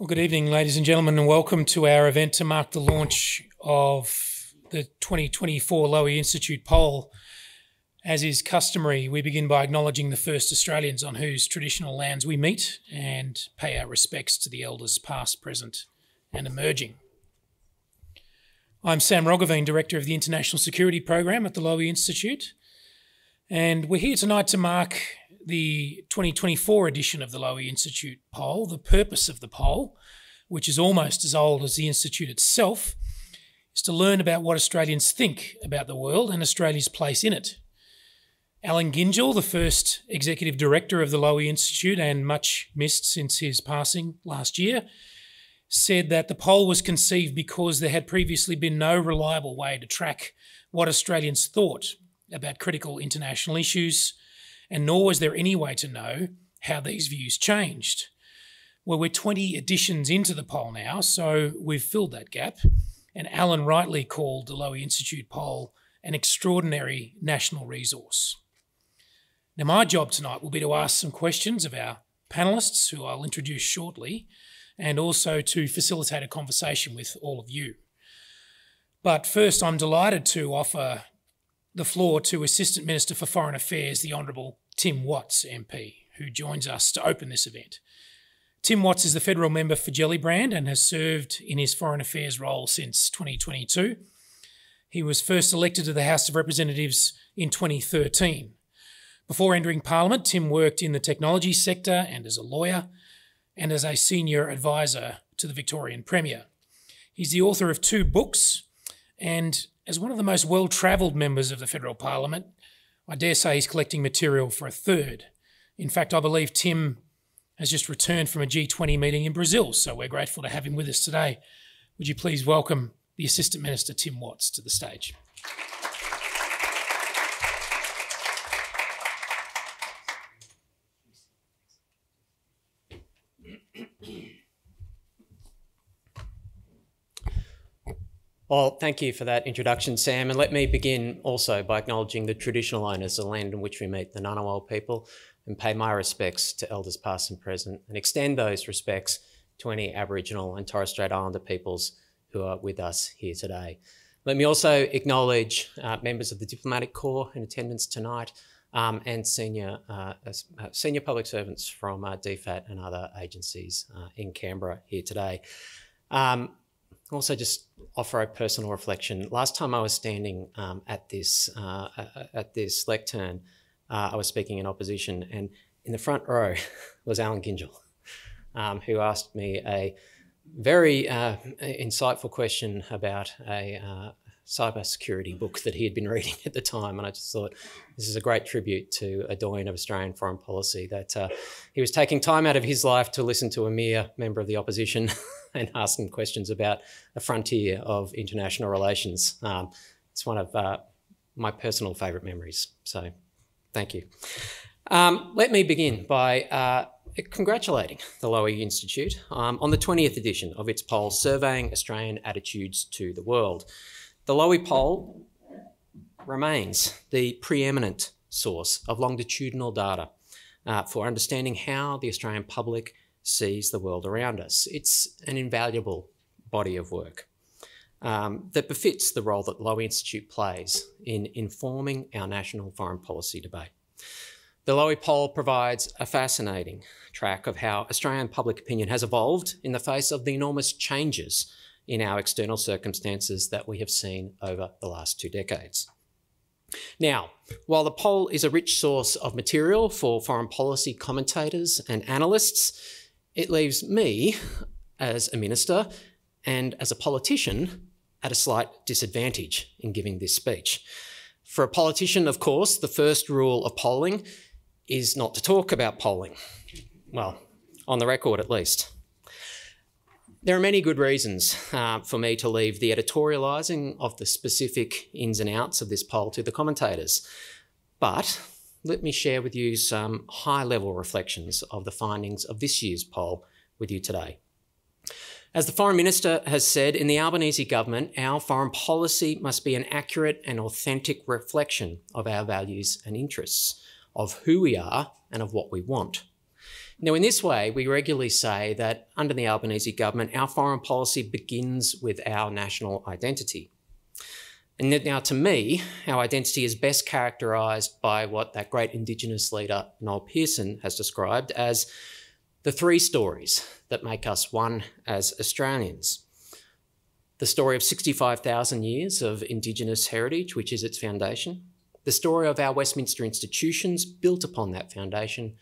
Well, good evening, ladies and gentlemen, and welcome to our event to mark the launch of the 2024 Lowy Institute poll. As is customary, we begin by acknowledging the first Australians on whose traditional lands we meet and pay our respects to the elders past, present, and emerging. I'm Sam Roggeveen, Director of the International Security Program at the Lowy Institute, and we're here tonight to mark the 2024 edition of the Lowy Institute poll. The purpose of the poll, which is almost as old as the Institute itself, is to learn about what Australians think about the world and Australia's place in it. Allan Gyngell, the first executive director of the Lowy Institute and much missed since his passing last year, said that the poll was conceived because there had previously been no reliable way to track what Australians thought about critical international issues and nor was there any way to know how these views changed. Well, we're 20 editions into the poll now, so we've filled that gap. And Allan rightly called the Lowy Institute poll an extraordinary national resource. Now, my job tonight will be to ask some questions of our panellists, who I'll introduce shortly, and also to facilitate a conversation with all of you. But first, I'm delighted to offer the floor to Assistant Minister for Foreign Affairs, the Honourable Tim Watts MP, who joins us to open this event. Tim Watts is the federal member for Gellibrand and has served in his foreign affairs role since 2022. He was first elected to the House of Representatives in 2013. Before entering Parliament, Tim worked in the technology sector and as a lawyer and as a senior advisor to the Victorian Premier. He's the author of two books and as one of the most well travelled members of the federal parliament, I dare say he's collecting material for a third. In fact, I believe Tim has just returned from a G20 meeting in Brazil, so we're grateful to have him with us today. Would you please welcome the Assistant Minister, Tim Watts, to the stage? Well, thank you for that introduction, Sam. And let me begin also by acknowledging the traditional owners of the land in which we meet, the Ngunnawal people, and pay my respects to elders past and present, and extend those respects to any Aboriginal and Torres Strait Islander peoples who are with us here today. Let me also acknowledge uh, members of the Diplomatic Corps in attendance tonight um, and senior, uh, uh, senior public servants from uh, DFAT and other agencies uh, in Canberra here today. Um, also just offer a personal reflection. Last time I was standing um, at this uh, at this lectern, uh, I was speaking in opposition, and in the front row was Allan Gyngell, um, who asked me a very uh, insightful question about a uh, cybersecurity book that he had been reading at the time. And I just thought this is a great tribute to a doyen of Australian foreign policy that uh, he was taking time out of his life to listen to a mere member of the opposition and asking questions about the frontier of international relations. Um, it's one of uh, my personal favourite memories. So thank you. Um, let me begin by uh, congratulating the Lowy Institute um, on the 20th edition of its poll surveying Australian attitudes to the world. The Lowy poll remains the preeminent source of longitudinal data uh, for understanding how the Australian public sees the world around us. It's an invaluable body of work um, that befits the role that Lowy Institute plays in informing our national foreign policy debate. The Lowy poll provides a fascinating track of how Australian public opinion has evolved in the face of the enormous changes in our external circumstances that we have seen over the last two decades. Now, while the poll is a rich source of material for foreign policy commentators and analysts, it leaves me, as a minister and as a politician, at a slight disadvantage in giving this speech. For a politician, of course, the first rule of polling is not to talk about polling. Well, on the record at least. There are many good reasons uh, for me to leave the editorialising of the specific ins and outs of this poll to the commentators. But let me share with you some high level reflections of the findings of this year's poll with you today. As the Foreign Minister has said, in the Albanese government, our foreign policy must be an accurate and authentic reflection of our values and interests, of who we are and of what we want. Now, in this way, we regularly say that under the Albanese government, our foreign policy begins with our national identity. And now, to me, our identity is best characterised by what that great Indigenous leader, Noel Pearson, has described as the three stories that make us one as Australians. The story of 65,000 years of Indigenous heritage, which is its foundation, the story of our Westminster institutions built upon that foundation,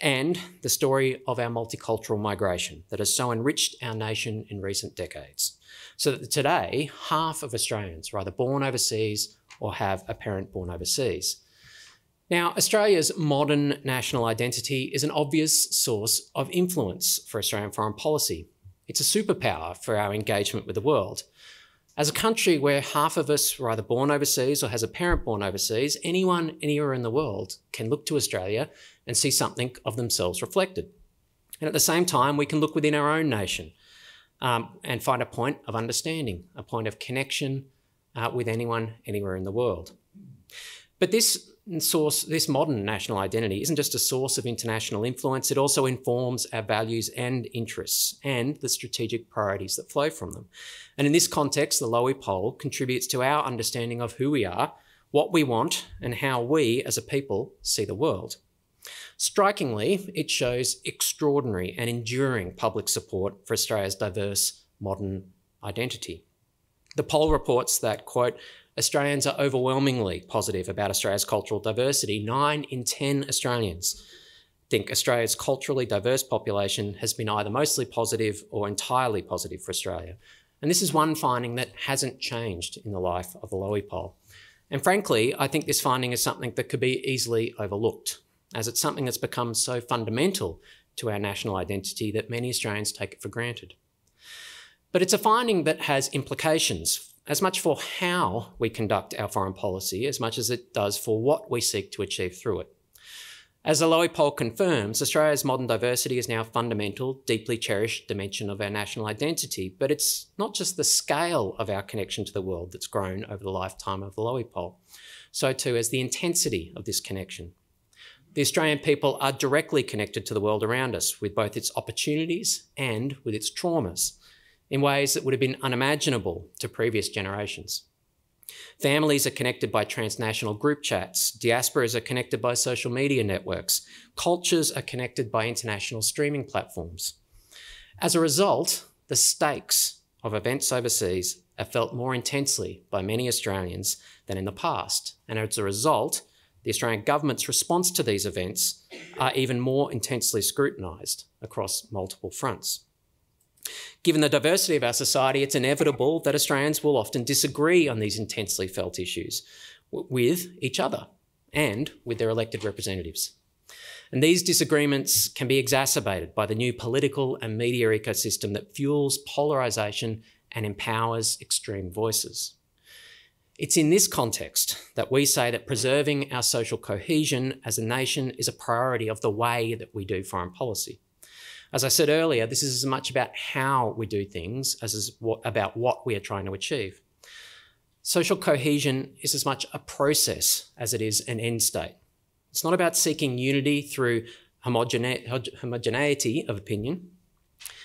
and the story of our multicultural migration that has so enriched our nation in recent decades. So that today, half of Australians are either born overseas or have a parent born overseas. Now, Australia's modern national identity is an obvious source of influence for Australian foreign policy. It's a superpower for our engagement with the world. As a country where half of us were either born overseas or has a parent born overseas, anyone anywhere in the world can look to Australia and see something of themselves reflected. And at the same time, we can look within our own nation um, and find a point of understanding, a point of connection uh, with anyone anywhere in the world. But this source, this modern national identity isn't just a source of international influence, it also informs our values and interests and the strategic priorities that flow from them. And in this context, the Lowy poll contributes to our understanding of who we are, what we want, and how we as a people see the world. Strikingly, it shows extraordinary and enduring public support for Australia's diverse modern identity. The poll reports that, quote, Australians are overwhelmingly positive about Australia's cultural diversity. Nine in 10 Australians think Australia's culturally diverse population has been either mostly positive or entirely positive for Australia. And this is one finding that hasn't changed in the life of the Lowy poll. And frankly, I think this finding is something that could be easily overlooked, as it's something that's become so fundamental to our national identity that many Australians take it for granted. But it's a finding that has implications as much for how we conduct our foreign policy as much as it does for what we seek to achieve through it. As the Lowy poll confirms, Australia's modern diversity is now a fundamental, deeply cherished dimension of our national identity, but it's not just the scale of our connection to the world that's grown over the lifetime of the Lowy poll, so too as the intensity of this connection. The Australian people are directly connected to the world around us with both its opportunities and with its traumas in ways that would have been unimaginable to previous generations. Families are connected by transnational group chats, diasporas are connected by social media networks, cultures are connected by international streaming platforms. As a result, the stakes of events overseas are felt more intensely by many Australians than in the past. And as a result, the Australian government's response to these events are even more intensely scrutinised across multiple fronts. Given the diversity of our society, it's inevitable that Australians will often disagree on these intensely felt issues with each other and with their elected representatives. And these disagreements can be exacerbated by the new political and media ecosystem that fuels polarisation and empowers extreme voices. It's in this context that we say that preserving our social cohesion as a nation is a priority of the way that we do foreign policy. As I said earlier, this is as much about how we do things as is what, about what we are trying to achieve. Social cohesion is as much a process as it is an end state. It's not about seeking unity through homogene homogeneity of opinion.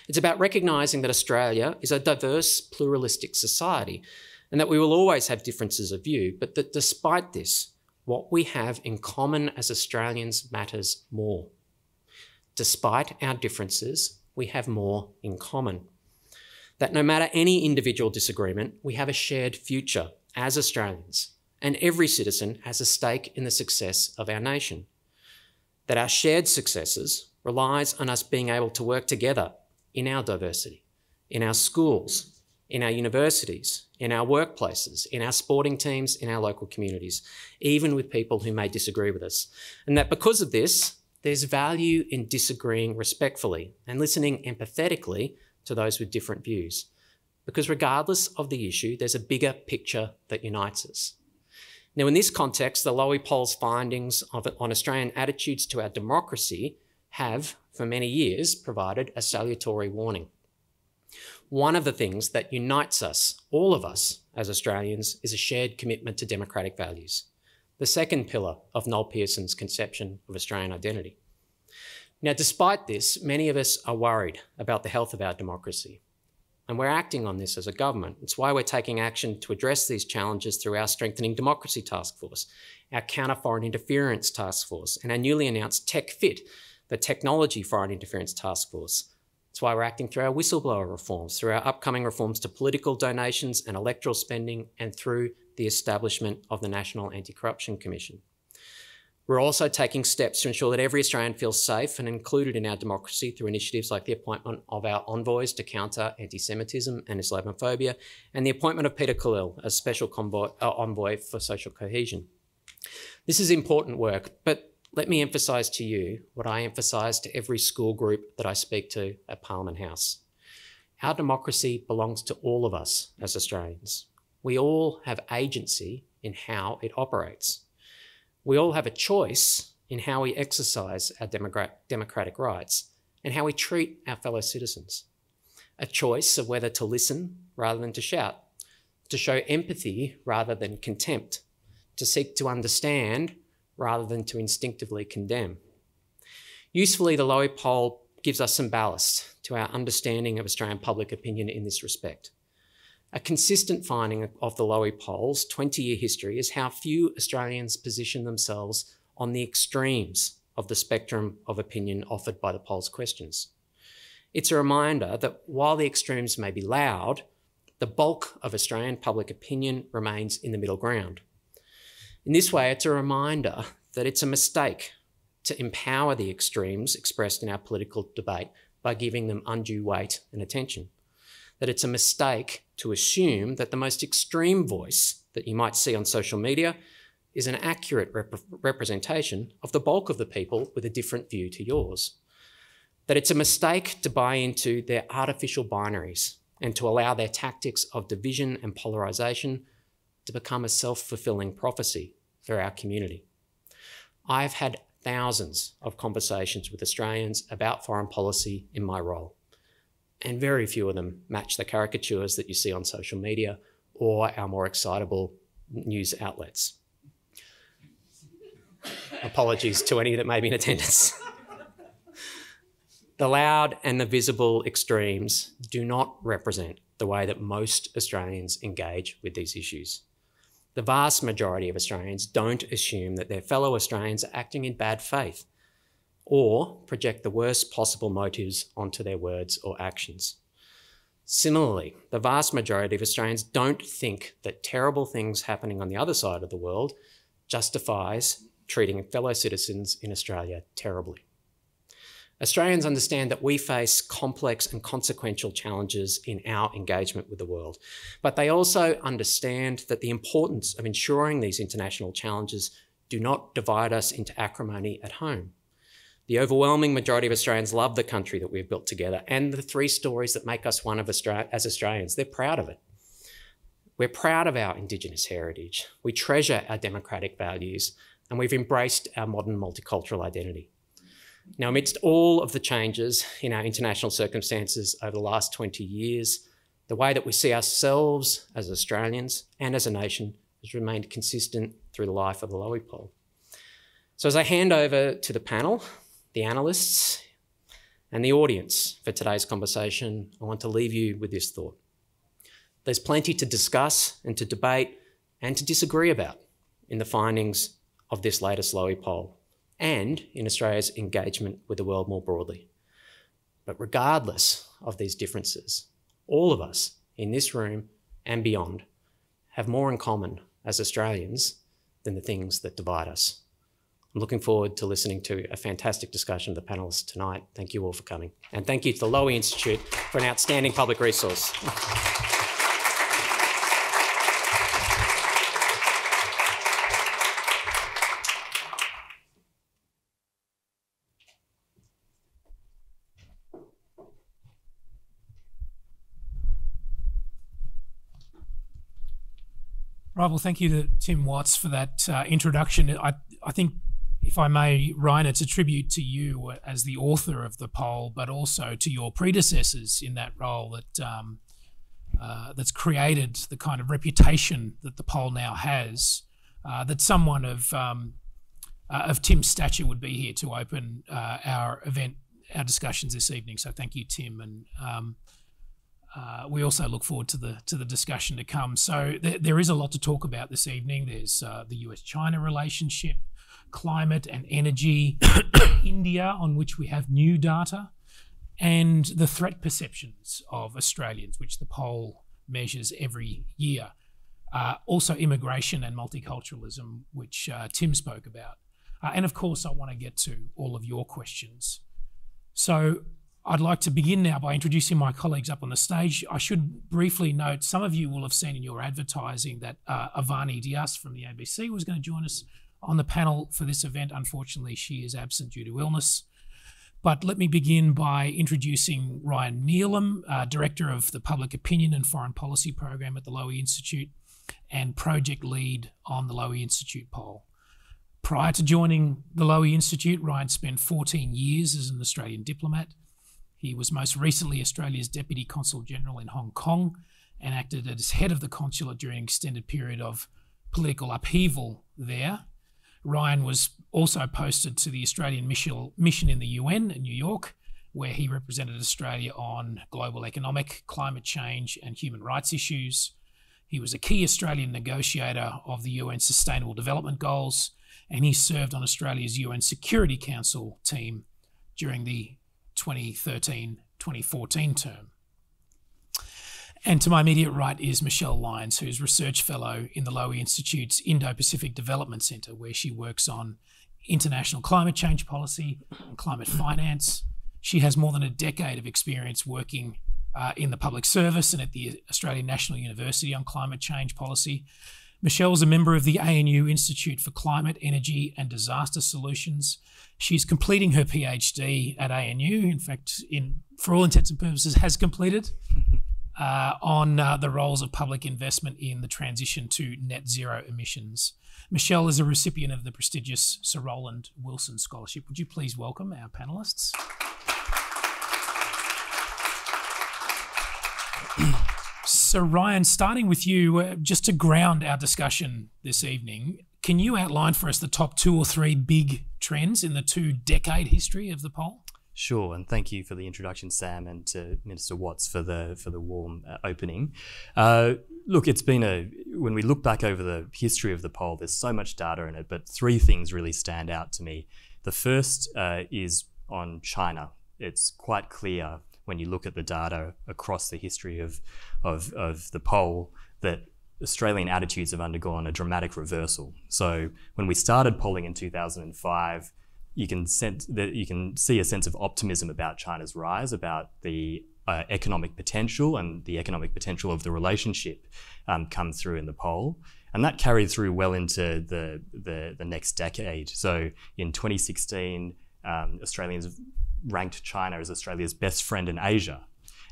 It's about recognising that Australia is a diverse, pluralistic society and that we will always have differences of view, but that despite this, what we have in common as Australians matters more. Despite our differences, we have more in common. That no matter any individual disagreement, we have a shared future as Australians, and every citizen has a stake in the success of our nation. That our shared successes relies on us being able to work together in our diversity, in our schools, in our universities, in our workplaces, in our sporting teams, in our local communities, even with people who may disagree with us. And that because of this, there's value in disagreeing respectfully and listening empathetically to those with different views. Because regardless of the issue, there's a bigger picture that unites us. Now, in this context, the Lowy poll's findings of, on Australian attitudes to our democracy have, for many years, provided a salutary warning. One of the things that unites us, all of us as Australians, is a shared commitment to democratic values the second pillar of Noel Pearson's conception of Australian identity. Now, despite this, many of us are worried about the health of our democracy. And we're acting on this as a government. It's why we're taking action to address these challenges through our Strengthening Democracy Task Force, our Counter Foreign Interference Task Force, and our newly announced TechFit, the Technology Foreign Interference Task Force. It's why we're acting through our whistleblower reforms, through our upcoming reforms to political donations and electoral spending, and through the establishment of the National Anti Corruption Commission. We're also taking steps to ensure that every Australian feels safe and included in our democracy through initiatives like the appointment of our envoys to counter anti Semitism and Islamophobia, and the appointment of Peter Khalil as Special Convoy, uh, Envoy for Social Cohesion. This is important work, but let me emphasise to you what I emphasise to every school group that I speak to at Parliament House. Our democracy belongs to all of us as Australians. We all have agency in how it operates. We all have a choice in how we exercise our democratic rights and how we treat our fellow citizens. A choice of whether to listen rather than to shout, to show empathy rather than contempt, to seek to understand rather than to instinctively condemn. Usefully, the Lowy poll gives us some ballast to our understanding of Australian public opinion in this respect. A consistent finding of the Lowy poll's 20 year history is how few Australians position themselves on the extremes of the spectrum of opinion offered by the poll's questions. It's a reminder that while the extremes may be loud, the bulk of Australian public opinion remains in the middle ground. In this way, it's a reminder that it's a mistake to empower the extremes expressed in our political debate by giving them undue weight and attention that it's a mistake to assume that the most extreme voice that you might see on social media is an accurate rep representation of the bulk of the people with a different view to yours. That it's a mistake to buy into their artificial binaries and to allow their tactics of division and polarisation to become a self fulfilling prophecy for our community. I've had thousands of conversations with Australians about foreign policy in my role and very few of them match the caricatures that you see on social media or our more excitable news outlets. Apologies to any that may be in attendance. the loud and the visible extremes do not represent the way that most Australians engage with these issues. The vast majority of Australians don't assume that their fellow Australians are acting in bad faith or project the worst possible motives onto their words or actions. Similarly, the vast majority of Australians don't think that terrible things happening on the other side of the world justifies treating fellow citizens in Australia terribly. Australians understand that we face complex and consequential challenges in our engagement with the world, but they also understand that the importance of ensuring these international challenges do not divide us into acrimony at home. The overwhelming majority of Australians love the country that we've built together and the three stories that make us one of Austra- as Australians. They're proud of it. We're proud of our Indigenous heritage. We treasure our democratic values and we've embraced our modern multicultural identity. Now, amidst all of the changes in our international circumstances over the last 20 years, the way that we see ourselves as Australians and as a nation has remained consistent through the life of the Lowy poll. So, as I hand over to the panel, the analysts, and the audience for today's conversation, I want to leave you with this thought. There's plenty to discuss and to debate and to disagree about in the findings of this latest Lowy poll and in Australia's engagement with the world more broadly. But regardless of these differences, all of us in this room and beyond have more in common as Australians than the things that divide us. I'm looking forward to listening to a fantastic discussion of the panelists tonight. Thank you all for coming. And thank you to the Lowy Institute for an outstanding public resource. Right. Well, thank you to Tim Watts for that uh, introduction. I, I think if I may, Ryan, it's a tribute to you as the author of the poll, but also to your predecessors in that role that um, uh, that's created the kind of reputation that the poll now has. Uh, that someone of um, uh, of Tim's stature would be here to open uh, our event, our discussions this evening. So thank you, Tim, and um, uh, we also look forward to the to the discussion to come. So th- there is a lot to talk about this evening. There's uh, the U.S.-China relationship, climate and energy, India, on which we have new data, and the threat perceptions of Australians, which the poll measures every year. Uh, also, immigration and multiculturalism, which uh, Tim spoke about. Uh, and of course, I want to get to all of your questions. So, I'd like to begin now by introducing my colleagues up on the stage. I should briefly note some of you will have seen in your advertising that uh, Avani Dias from the ABC was going to join us on the panel for this event. Unfortunately, she is absent due to illness. But let me begin by introducing Ryan Neelam, uh, Director of the Public Opinion and Foreign Policy Program at the Lowy Institute and Project Lead on the Lowy Institute poll. Prior to joining the Lowy Institute, Ryan spent 14 years as an Australian diplomat he was most recently Australia's Deputy Consul General in Hong Kong and acted as head of the consulate during an extended period of political upheaval there. Ryan was also posted to the Australian mission in the UN in New York, where he represented Australia on global economic, climate change, and human rights issues. He was a key Australian negotiator of the UN Sustainable Development Goals, and he served on Australia's UN Security Council team during the 2013 2014 term. And to my immediate right is Michelle Lyons, who's Research Fellow in the Lowy Institute's Indo Pacific Development Centre, where she works on international climate change policy and climate finance. She has more than a decade of experience working uh, in the public service and at the Australian National University on climate change policy. Michelle is a member of the ANU Institute for Climate, Energy and Disaster Solutions. She's completing her PhD at ANU. In fact, in for all intents and purposes, has completed uh, on uh, the roles of public investment in the transition to net zero emissions. Michelle is a recipient of the prestigious Sir Roland Wilson Scholarship. Would you please welcome our panelists? So, Ryan, starting with you, uh, just to ground our discussion this evening, can you outline for us the top two or three big trends in the two decade history of the poll? Sure, and thank you for the introduction, Sam, and to Minister Watts for the for the warm uh, opening. Uh, look, it's been a when we look back over the history of the poll, there's so much data in it, but three things really stand out to me. The first uh, is on China. It's quite clear when you look at the data across the history of, of, of the poll that Australian attitudes have undergone a dramatic reversal. So when we started polling in 2005, you can sense that you can see a sense of optimism about China's rise, about the uh, economic potential and the economic potential of the relationship um, come through in the poll. And that carried through well into the, the, the next decade. So in 2016, um, Australians ranked China as Australia's best friend in Asia.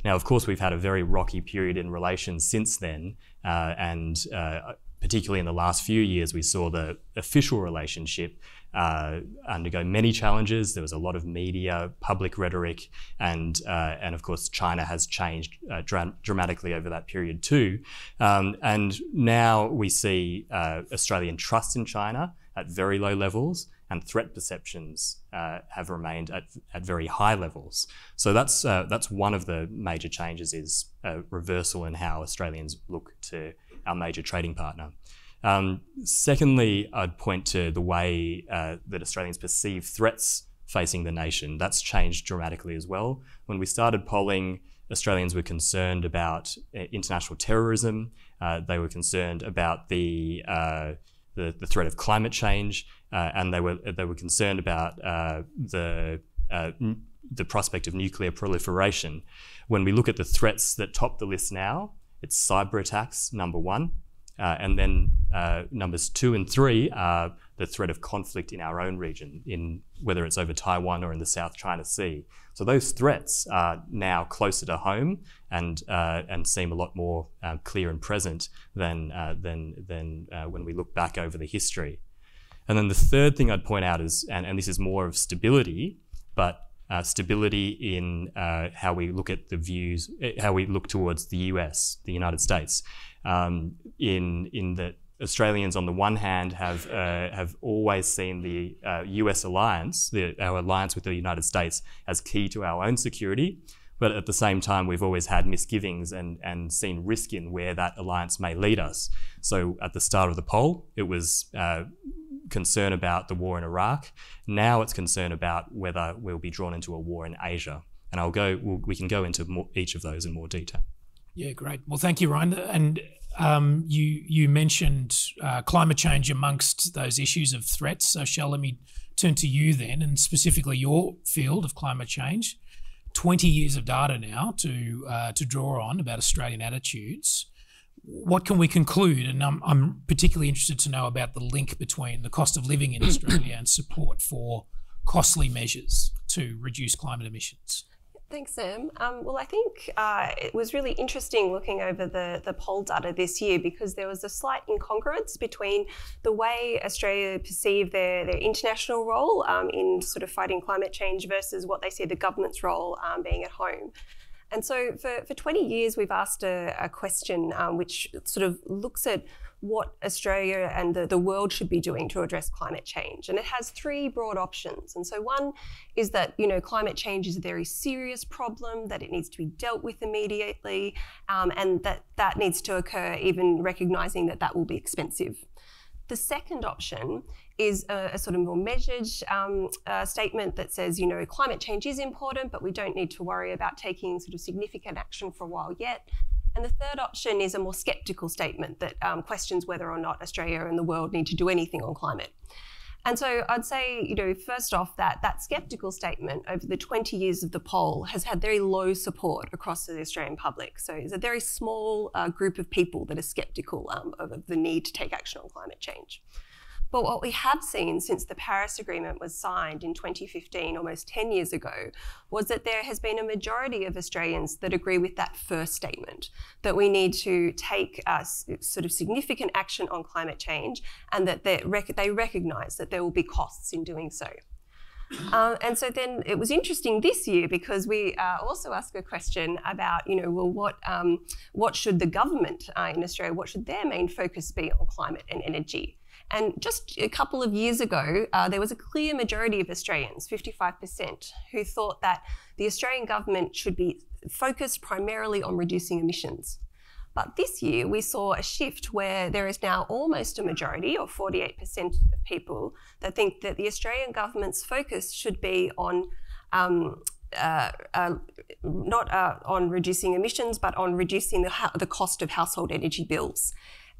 Now, of course, we've had a very rocky period in relations since then, uh, and uh, particularly in the last few years, we saw the official relationship uh, undergo many challenges. There was a lot of media, public rhetoric, and uh, and of course, China has changed uh, dra- dramatically over that period too. Um, and now we see uh, Australian trust in China at very low levels and threat perceptions uh, have remained at, at very high levels. So that's uh, that's one of the major changes is a reversal in how Australians look to our major trading partner. Um, secondly, I'd point to the way uh, that Australians perceive threats facing the nation. That's changed dramatically as well. When we started polling, Australians were concerned about uh, international terrorism. Uh, they were concerned about the uh, the, the threat of climate change, uh, and they were they were concerned about uh, the uh, n- the prospect of nuclear proliferation. When we look at the threats that top the list now, it's cyber attacks, number one, uh, and then uh, numbers two and three are the threat of conflict in our own region, in whether it's over Taiwan or in the South China Sea. So those threats are now closer to home and uh, and seem a lot more uh, clear and present than uh, than than uh, when we look back over the history. And then the third thing I'd point out is, and, and this is more of stability, but uh, stability in uh, how we look at the views, how we look towards the US, the United States, um, in in that Australians, on the one hand, have uh, have always seen the uh, U.S. alliance, the, our alliance with the United States, as key to our own security. But at the same time, we've always had misgivings and, and seen risk in where that alliance may lead us. So at the start of the poll, it was uh, concern about the war in Iraq. Now it's concern about whether we'll be drawn into a war in Asia. And I'll go. We'll, we can go into more, each of those in more detail. Yeah, great. Well, thank you, Ryan. And um, you you mentioned uh, climate change amongst those issues of threats. So, Shell, let me turn to you then, and specifically your field of climate change. Twenty years of data now to uh, to draw on about Australian attitudes. What can we conclude? And I'm, I'm particularly interested to know about the link between the cost of living in Australia and support for costly measures to reduce climate emissions. Thanks, Sam. Um, well, I think uh, it was really interesting looking over the, the poll data this year because there was a slight incongruence between the way Australia perceived their, their international role um, in sort of fighting climate change versus what they see the government's role um, being at home. And so for, for 20 years, we've asked a, a question um, which sort of looks at what Australia and the, the world should be doing to address climate change. And it has three broad options. And so one is that, you know, climate change is a very serious problem, that it needs to be dealt with immediately, um, and that that needs to occur even recognizing that that will be expensive. The second option is a, a sort of more measured um, uh, statement that says, you know, climate change is important, but we don't need to worry about taking sort of significant action for a while yet. And the third option is a more sceptical statement that um, questions whether or not Australia and the world need to do anything on climate. And so I'd say, you know, first off, that that sceptical statement over the 20 years of the poll has had very low support across the Australian public. So it's a very small uh, group of people that are sceptical um, of the need to take action on climate change. But what we have seen since the Paris Agreement was signed in 2015, almost 10 years ago, was that there has been a majority of Australians that agree with that first statement that we need to take uh, sort of significant action on climate change and that they, rec- they recognise that there will be costs in doing so. Um, and so then it was interesting this year because we uh, also asked a question about, you know, well, what um, what should the government uh, in Australia, what should their main focus be on climate and energy? And just a couple of years ago, uh, there was a clear majority of Australians, 55%, who thought that the Australian government should be focused primarily on reducing emissions. But this year, we saw a shift where there is now almost a majority, or 48% of people, that think that the Australian government's focus should be on um, uh, uh, not uh, on reducing emissions, but on reducing the, the cost of household energy bills.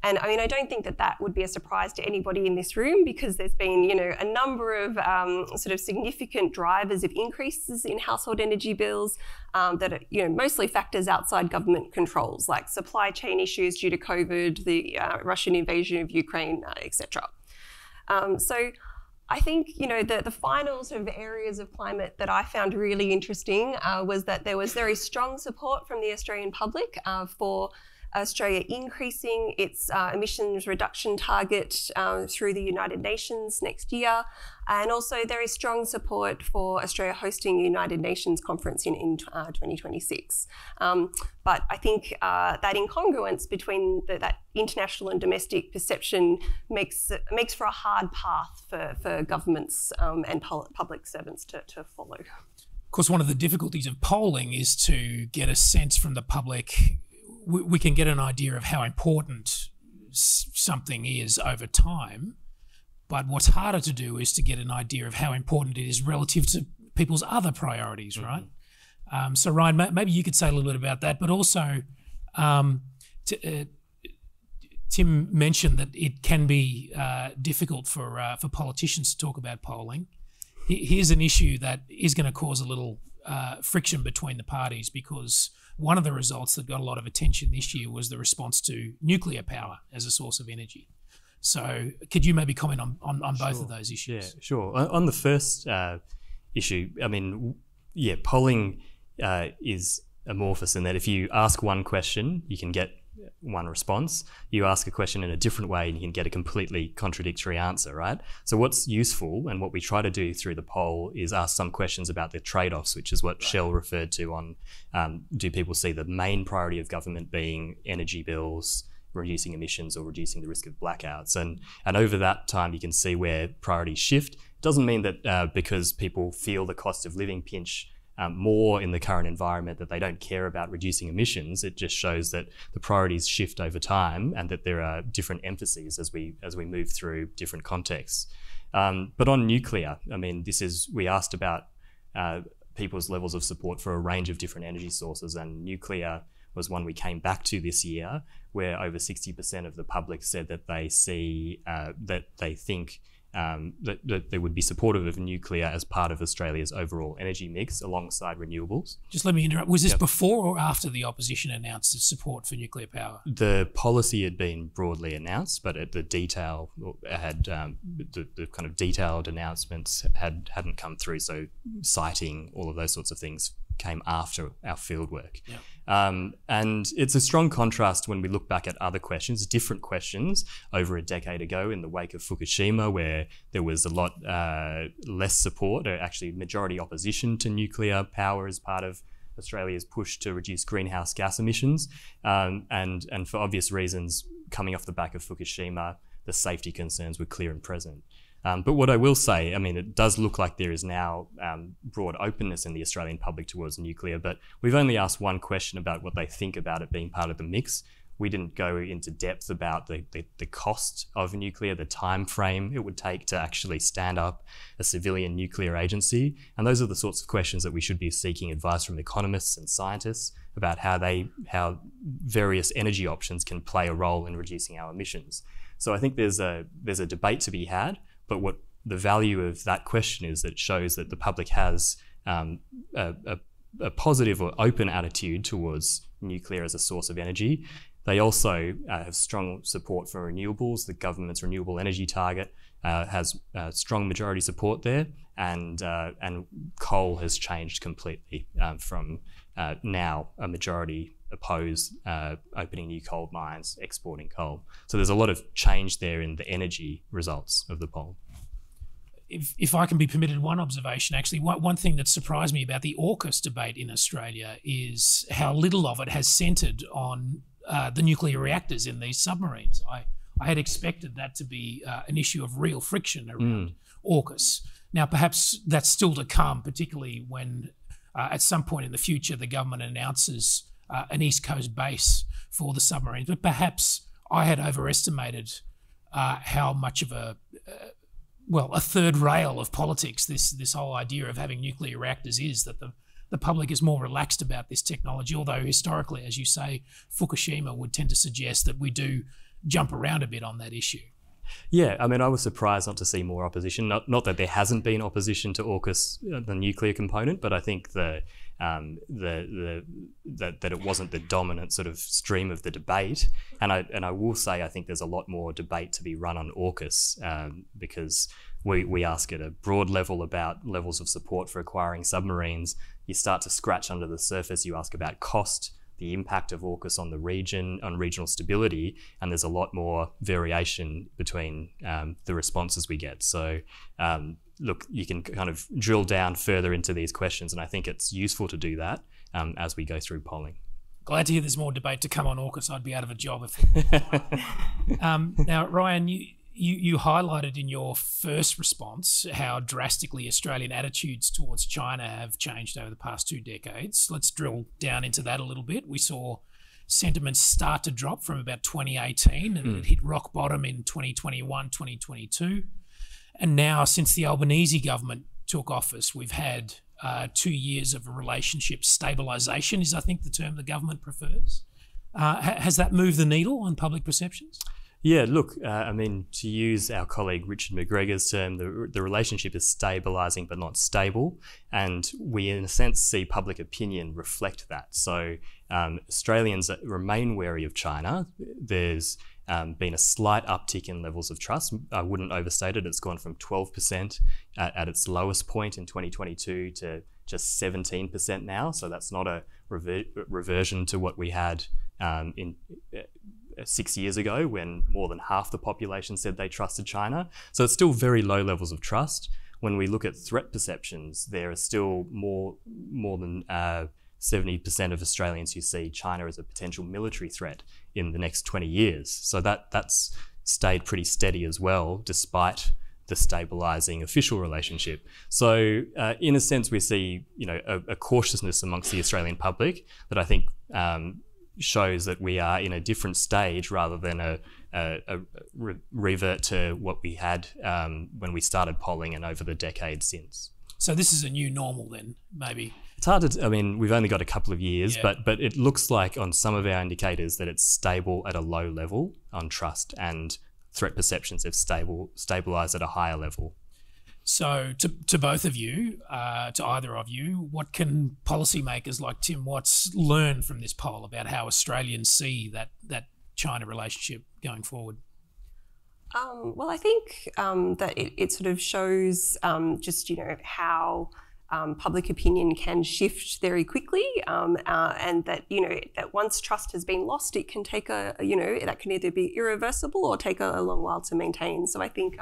And I mean, I don't think that that would be a surprise to anybody in this room because there's been, you know, a number of um, sort of significant drivers of increases in household energy bills um, that are, you know, mostly factors outside government controls, like supply chain issues due to COVID, the uh, Russian invasion of Ukraine, uh, etc. Um, so. I think you know the, the final sort of areas of climate that I found really interesting uh, was that there was very strong support from the Australian public uh, for Australia increasing its uh, emissions reduction target um, through the United Nations next year. And also, there is strong support for Australia hosting a United Nations conference in, in uh, 2026. Um, but I think uh, that incongruence between the, that international and domestic perception makes, makes for a hard path for, for governments um, and public servants to, to follow. Of course, one of the difficulties of polling is to get a sense from the public we, we can get an idea of how important something is over time. But what's harder to do is to get an idea of how important it is relative to people's other priorities, mm-hmm. right? Um, so, Ryan, maybe you could say a little bit about that, but also um, uh, Tim mentioned that it can be uh, difficult for uh, for politicians to talk about polling. Here's an issue that is going to cause a little uh, friction between the parties because one of the results that got a lot of attention this year was the response to nuclear power as a source of energy. So, could you maybe comment on, on, on both sure. of those issues? Yeah, sure. On, the first uh, issue, I mean, yeah, polling uh, is amorphous in that if you ask one question, you can get one response. You ask a question in a different way and you can get a completely contradictory answer, right? So, what's useful and what we try to do through the poll is ask some questions about the trade offs, which is what right. Shell referred to on um, do people see the main priority of government being energy bills reducing emissions or reducing the risk of blackouts. And, and over that time, you can see where priorities shift. It doesn't mean that uh, because people feel the cost of living pinch um, more in the current environment that they don't care about reducing emissions. It just shows that the priorities shift over time and that there are different emphases as we as we move through different contexts. Um, but on nuclear, I mean, this is we asked about uh, people's levels of support for a range of different energy sources, and nuclear was one we came back to this year, where over 60% of the public said that they see uh, that they think um, that, that, they would be supportive of nuclear as part of Australia's overall energy mix alongside renewables. Just let me interrupt. Was this yep. before or after the opposition announced its support for nuclear power? The policy had been broadly announced, but the detail had um, the, the, kind of detailed announcements had hadn't come through. So citing all of those sorts of things came after our fieldwork. Yeah. Um, and it's a strong contrast when we look back at other questions, different questions over a decade ago in the wake of Fukushima, where there was a lot uh, less support, or actually majority opposition to nuclear power as part of Australia's push to reduce greenhouse gas emissions. Um, and, and for obvious reasons, coming off the back of Fukushima, the safety concerns were clear and present. Um, but what I will say, I mean, it does look like there is now um, broad openness in the Australian public towards nuclear, but we've only asked one question about what they think about it being part of the mix. We didn't go into depth about the, the, the cost of nuclear, the time frame it would take to actually stand up a civilian nuclear agency. And those are the sorts of questions that we should be seeking advice from economists and scientists about how they how various energy options can play a role in reducing our emissions. So I think there's a there's a debate to be had. But what the value of that question is that it shows that the public has um, a, a, a, positive or open attitude towards nuclear as a source of energy. They also uh, have strong support for renewables. The government's renewable energy target uh, has uh, strong majority support there, and uh, and coal has changed completely um, from uh, now a majority oppose uh, opening new coal mines, exporting coal. So there's a lot of change there in the energy results of the poll. If, if I can be permitted one observation, actually, one, one thing that surprised me about the AUKUS debate in Australia is how little of it has centred on uh, the nuclear reactors in these submarines. I, I had expected that to be uh, an issue of real friction around mm. AUKUS. Now, perhaps that's still to come, particularly when uh, at some point in the future the government announces uh, an East Coast base for the submarines. But perhaps I had overestimated uh, how much of a uh, well a third rail of politics this this whole idea of having nuclear reactors is that the the public is more relaxed about this technology. Although historically, as you say, Fukushima would tend to suggest that we do jump around a bit on that issue. Yeah, I mean, I was surprised not to see more opposition. Not, not that there hasn't been opposition to AUKUS, uh, the nuclear component, but I think the um, the, the that, that it wasn't the dominant sort of stream of the debate. And I and I will say I think there's a lot more debate to be run on AUKUS um, because we, we ask at a broad level about levels of support for acquiring submarines. You start to scratch under the surface. You ask about cost the impact of AUKUS on the region, on regional stability, and there's a lot more variation between um, the responses we get. So, um, look, you can kind of drill down further into these questions, and I think it's useful to do that um, as we go through polling. Glad to hear there's more debate to come on AUKUS. I'd be out of a job if. Um, now, Ryan, you you, you highlighted in your first response how drastically Australian attitudes towards China have changed over the past two decades. Let's drill down into that a little bit. We saw sentiments start to drop from about 2018 and mm. it hit rock bottom in 2021, 2022. And now, since the Albanese government took office, we've had uh, two years of a relationship stabilisation, is I think the term the government prefers. Uh, has that moved the needle on public perceptions? Yeah, look, uh, I mean, to use our colleague Richard McGregor's term, the, the relationship is stabilising but not stable. And we, in a sense, see public opinion reflect that. So um, Australians remain wary of China. There's um, been a slight uptick in levels of trust. I wouldn't overstate it. It's gone from 12% at, at its lowest point in 2022 to just 17% now. So that's not a rever- reversion to what we had um, in six years ago when more than half the population said they trusted China. So it's still very low levels of trust. When we look at threat perceptions, there are still more more than uh, 70% of Australians who see China as a potential military threat in the next 20 years. So that that's stayed pretty steady as well, despite the stabilizing official relationship. So, uh, in a sense, we see you know a, a, cautiousness amongst the Australian public that I think um, shows that we are in a different stage rather than a, a, a re- revert to what we had um, when we started polling and over the decades since. So this is a new normal, then maybe. It's hard to. I mean, we've only got a couple of years, yeah. but but it looks like on some of our indicators that it's stable at a low level on trust and threat perceptions have stable stabilized at a higher level. So, to, to both of you, uh, to either of you, what can policymakers like Tim Watts learn from this poll about how Australians see that that China relationship going forward? Um, well, I think um, that it, it, sort of shows um, just you know how um, public opinion can shift very quickly, um, uh, and that you know that once trust has been lost, it can take a you know that can either be irreversible or take a, a long while to maintain. So I think.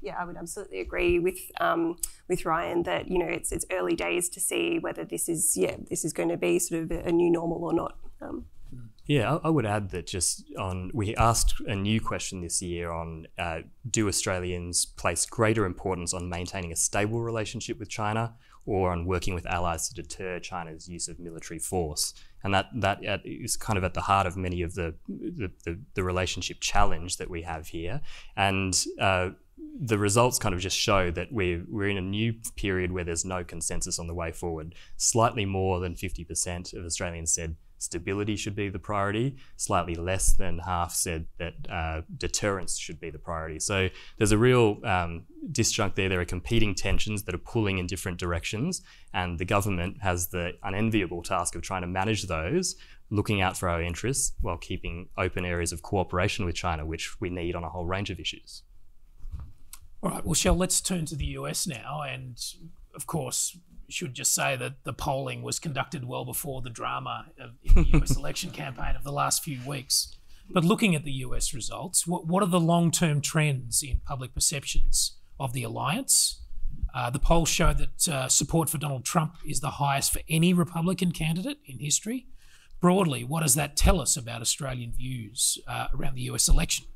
Yeah, I would absolutely agree with um, with Ryan that you know it's it's early days to see whether this is yeah this is going to be sort of a new normal or not. Um, yeah, I, would add that just on we asked a new question this year on uh, do Australians place greater importance on maintaining a stable relationship with China or on working with allies to deter China's use of military force. And that, that is kind of at the heart of many of the, the, the, the relationship challenge that we have here. And uh, the results kind of just show that we're, we're in a new period where there's no consensus on the way forward. Slightly more than 50% of Australians said stability should be the priority. Slightly less than half said that uh, deterrence should be the priority. So there's a real um, disjunct there. There are competing tensions that are pulling in different directions, and the government has the unenviable task of trying to manage those, looking out for our interests while keeping open areas of cooperation with China, which we need on a whole range of issues. All right, well, Shell, let's turn to the US now. And of course, should just say that the polling was conducted well before the drama of the US election campaign of the last few weeks. But looking at the US results, what, what are the long term trends in public perceptions of the alliance? Uh, the polls show that uh, support for Donald Trump is the highest for any Republican candidate in history. Broadly, what does that tell us about Australian views uh, around the US election?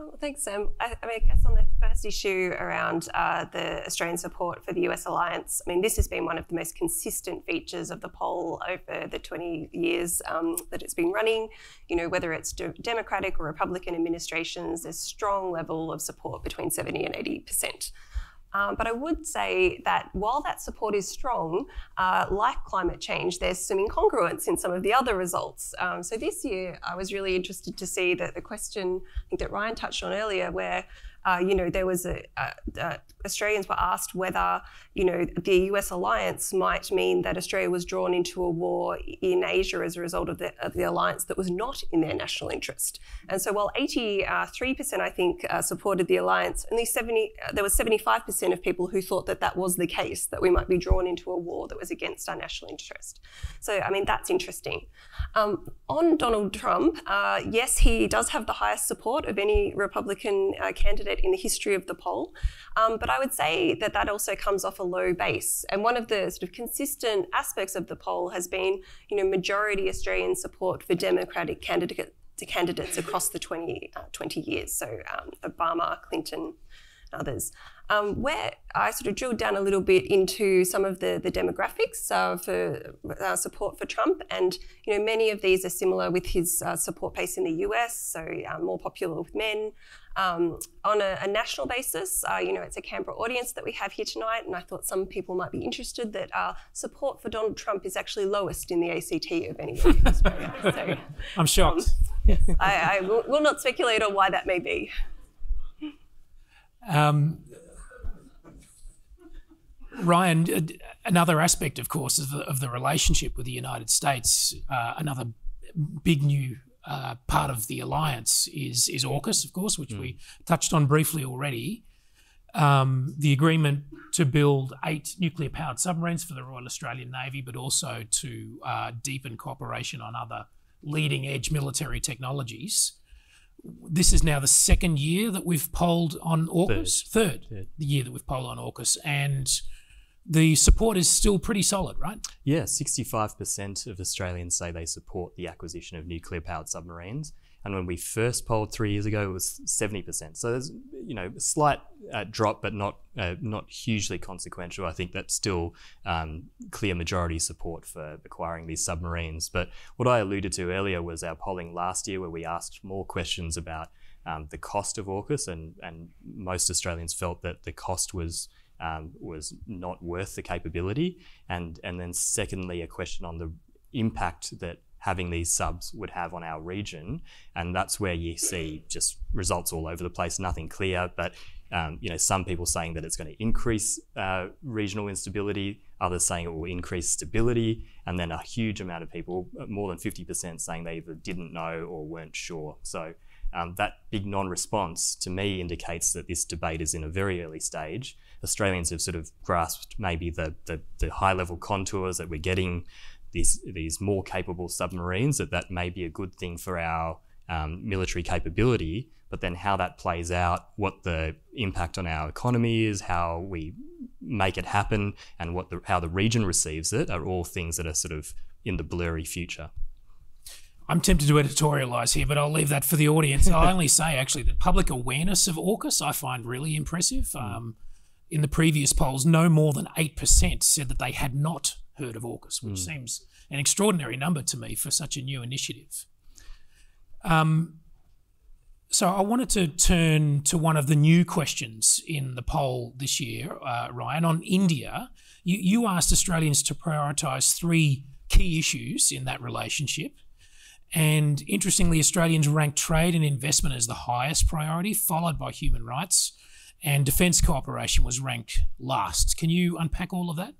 Oh, thanks, Sam. I, I, mean, I guess on the first issue around uh, the Australian support for the US alliance, I mean, this has been one of the most consistent features of the poll over the 20 years um, that it's been running. You know, whether it's Democratic or Republican administrations, there's strong level of support between 70 and 80 percent. Um, but I would say that while that support is strong, uh, like climate change, there's some incongruence in some of the other results. Um, so this year, I was really interested to see that the question I think that Ryan touched on earlier, where uh, you know, there was a, Australians were asked whether, you know, the US alliance might mean that Australia was drawn into a war in Asia as a result of the, of the alliance that was not in their national interest. And so while 83%, I think, uh, supported the alliance, only 70, uh, there was 75% of people who thought that that was the case, that we might be drawn into a war that was against our national interest. So, I mean, that's interesting. Um, on Donald Trump, uh, yes, he does have the highest support of any Republican uh, candidate in the history of the poll. Um, but I would say that that also comes off a low base. And one of the sort of consistent aspects of the poll has been, you know, majority Australian support for Democratic candidate, candidates across the 20, uh, 20 years. So um, Obama, Clinton, others. Um, where I sort of drilled down a little bit into some of the, the demographics uh, for uh, support for Trump, and you know many of these are similar with his uh, support base in the US, so uh, more popular with men. Um, on a, a, national basis, uh, you know, it's a Canberra audience that we have here tonight, and I thought some people might be interested that uh, support for Donald Trump is actually lowest in the ACT of any. So, I'm shocked. Um, I, I will, will not speculate on why that may be. Um, Ryan, another aspect, of course, of the, of the relationship with the United States, uh, another big new uh, part of the alliance is is AUKUS, of course, which mm. we touched on briefly already. Um, the agreement to build eight nuclear powered submarines for the Royal Australian Navy, but also to uh, deepen cooperation on other leading edge military technologies this is now the second year that we've polled on AUKUS. Third. Third, Third. the year that we've polled on AUKUS. And the support is still pretty solid, right? Yeah, 65% of Australians say they support the acquisition of nuclear powered submarines. And when we first polled three years ago, it was 70%. So there's, you know, a slight uh, drop, but not uh, not hugely consequential. I think that's still um, clear majority support for acquiring these submarines. But what I alluded to earlier was our polling last year, where we asked more questions about um, the cost of AUKUS, and, and most Australians felt that the cost was um, was not worth the capability. And, and then secondly, a question on the impact that having these subs would have on our region. And that's where you see just results all over the place, nothing clear. But um, you know, some people saying that it's going to increase uh, regional instability, others saying it will increase stability, and then a huge amount of people, more than 50%, saying they either didn't know or weren't sure. So um, that big non-response to me indicates that this debate is in a very early stage. Australians have sort of grasped maybe the, the, the high-level contours that we're getting these these more capable submarines. That that may be a good thing for our um, military capability. But then how that plays out, what the impact on our economy is, how we make it happen, and what the, how the region receives it, are all things that are sort of in the blurry future. I'm tempted to editorialise here, but I'll leave that for the audience. I'll only say actually that public awareness of AUKUS I find really impressive. Hmm. Um, in the previous polls, no more than 8% said that they had not heard of AUKUS, which mm. seems an extraordinary number to me for such a new initiative. Um, so I wanted to turn to one of the new questions in the poll this year, uh, Ryan, on India. You, you asked Australians to prioritise three key issues in that relationship. And interestingly, Australians ranked trade and investment as the highest priority, followed by human rights, and defence cooperation was ranked last. Can you unpack all of that?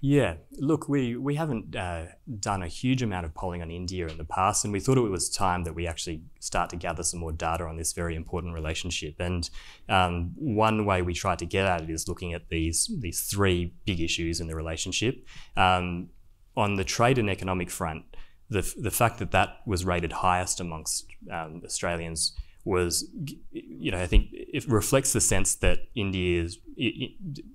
Yeah, look, we, we haven't uh, done a huge amount of polling on India in the past, and we thought it was time that we actually start to gather some more data on this very important relationship. And um, one way we tried to get at it is looking at these, these three big issues in the relationship. Um, on the trade and economic front, the, the fact that that was rated highest amongst um, Australians was, you know, I think it reflects the sense that India's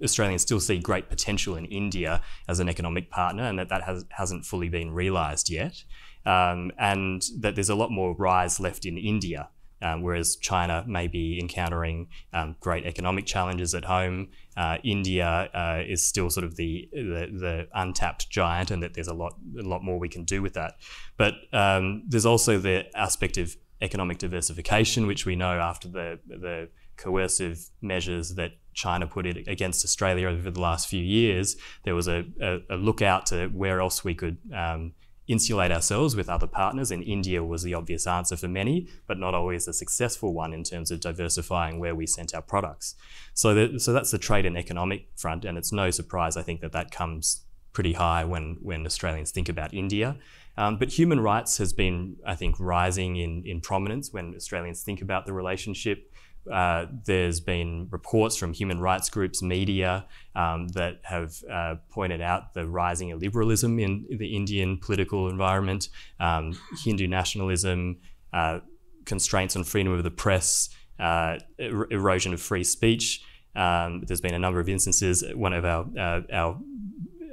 Australians still see great potential in India as an economic partner, and that that has, hasn't fully been realised yet, um, and that there's a lot more rise left in India. Um, whereas China may be encountering um, great economic challenges at home, uh, India uh, is still sort of the, the, the untapped giant, and that there's a lot a lot more we can do with that. But um, there's also the aspect of economic diversification, which we know after the, the coercive measures that China put it against Australia over the last few years, there was a, a, a look out to where else we could um, insulate ourselves with other partners, and India was the obvious answer for many, but not always a successful one in terms of diversifying where we sent our products. So, that, so that's the trade and economic front, and it's no surprise, I think, that that comes pretty high when, when Australians think about India. Um, but human rights has been, I think, rising in, in prominence when Australians think about the relationship. Uh, there's been reports from human rights groups, media, um, that have uh, pointed out the rising illiberalism in the Indian political environment, um, Hindu nationalism, uh, constraints on freedom of the press, uh, er erosion of free speech. Um, there's been a number of instances. One of our uh,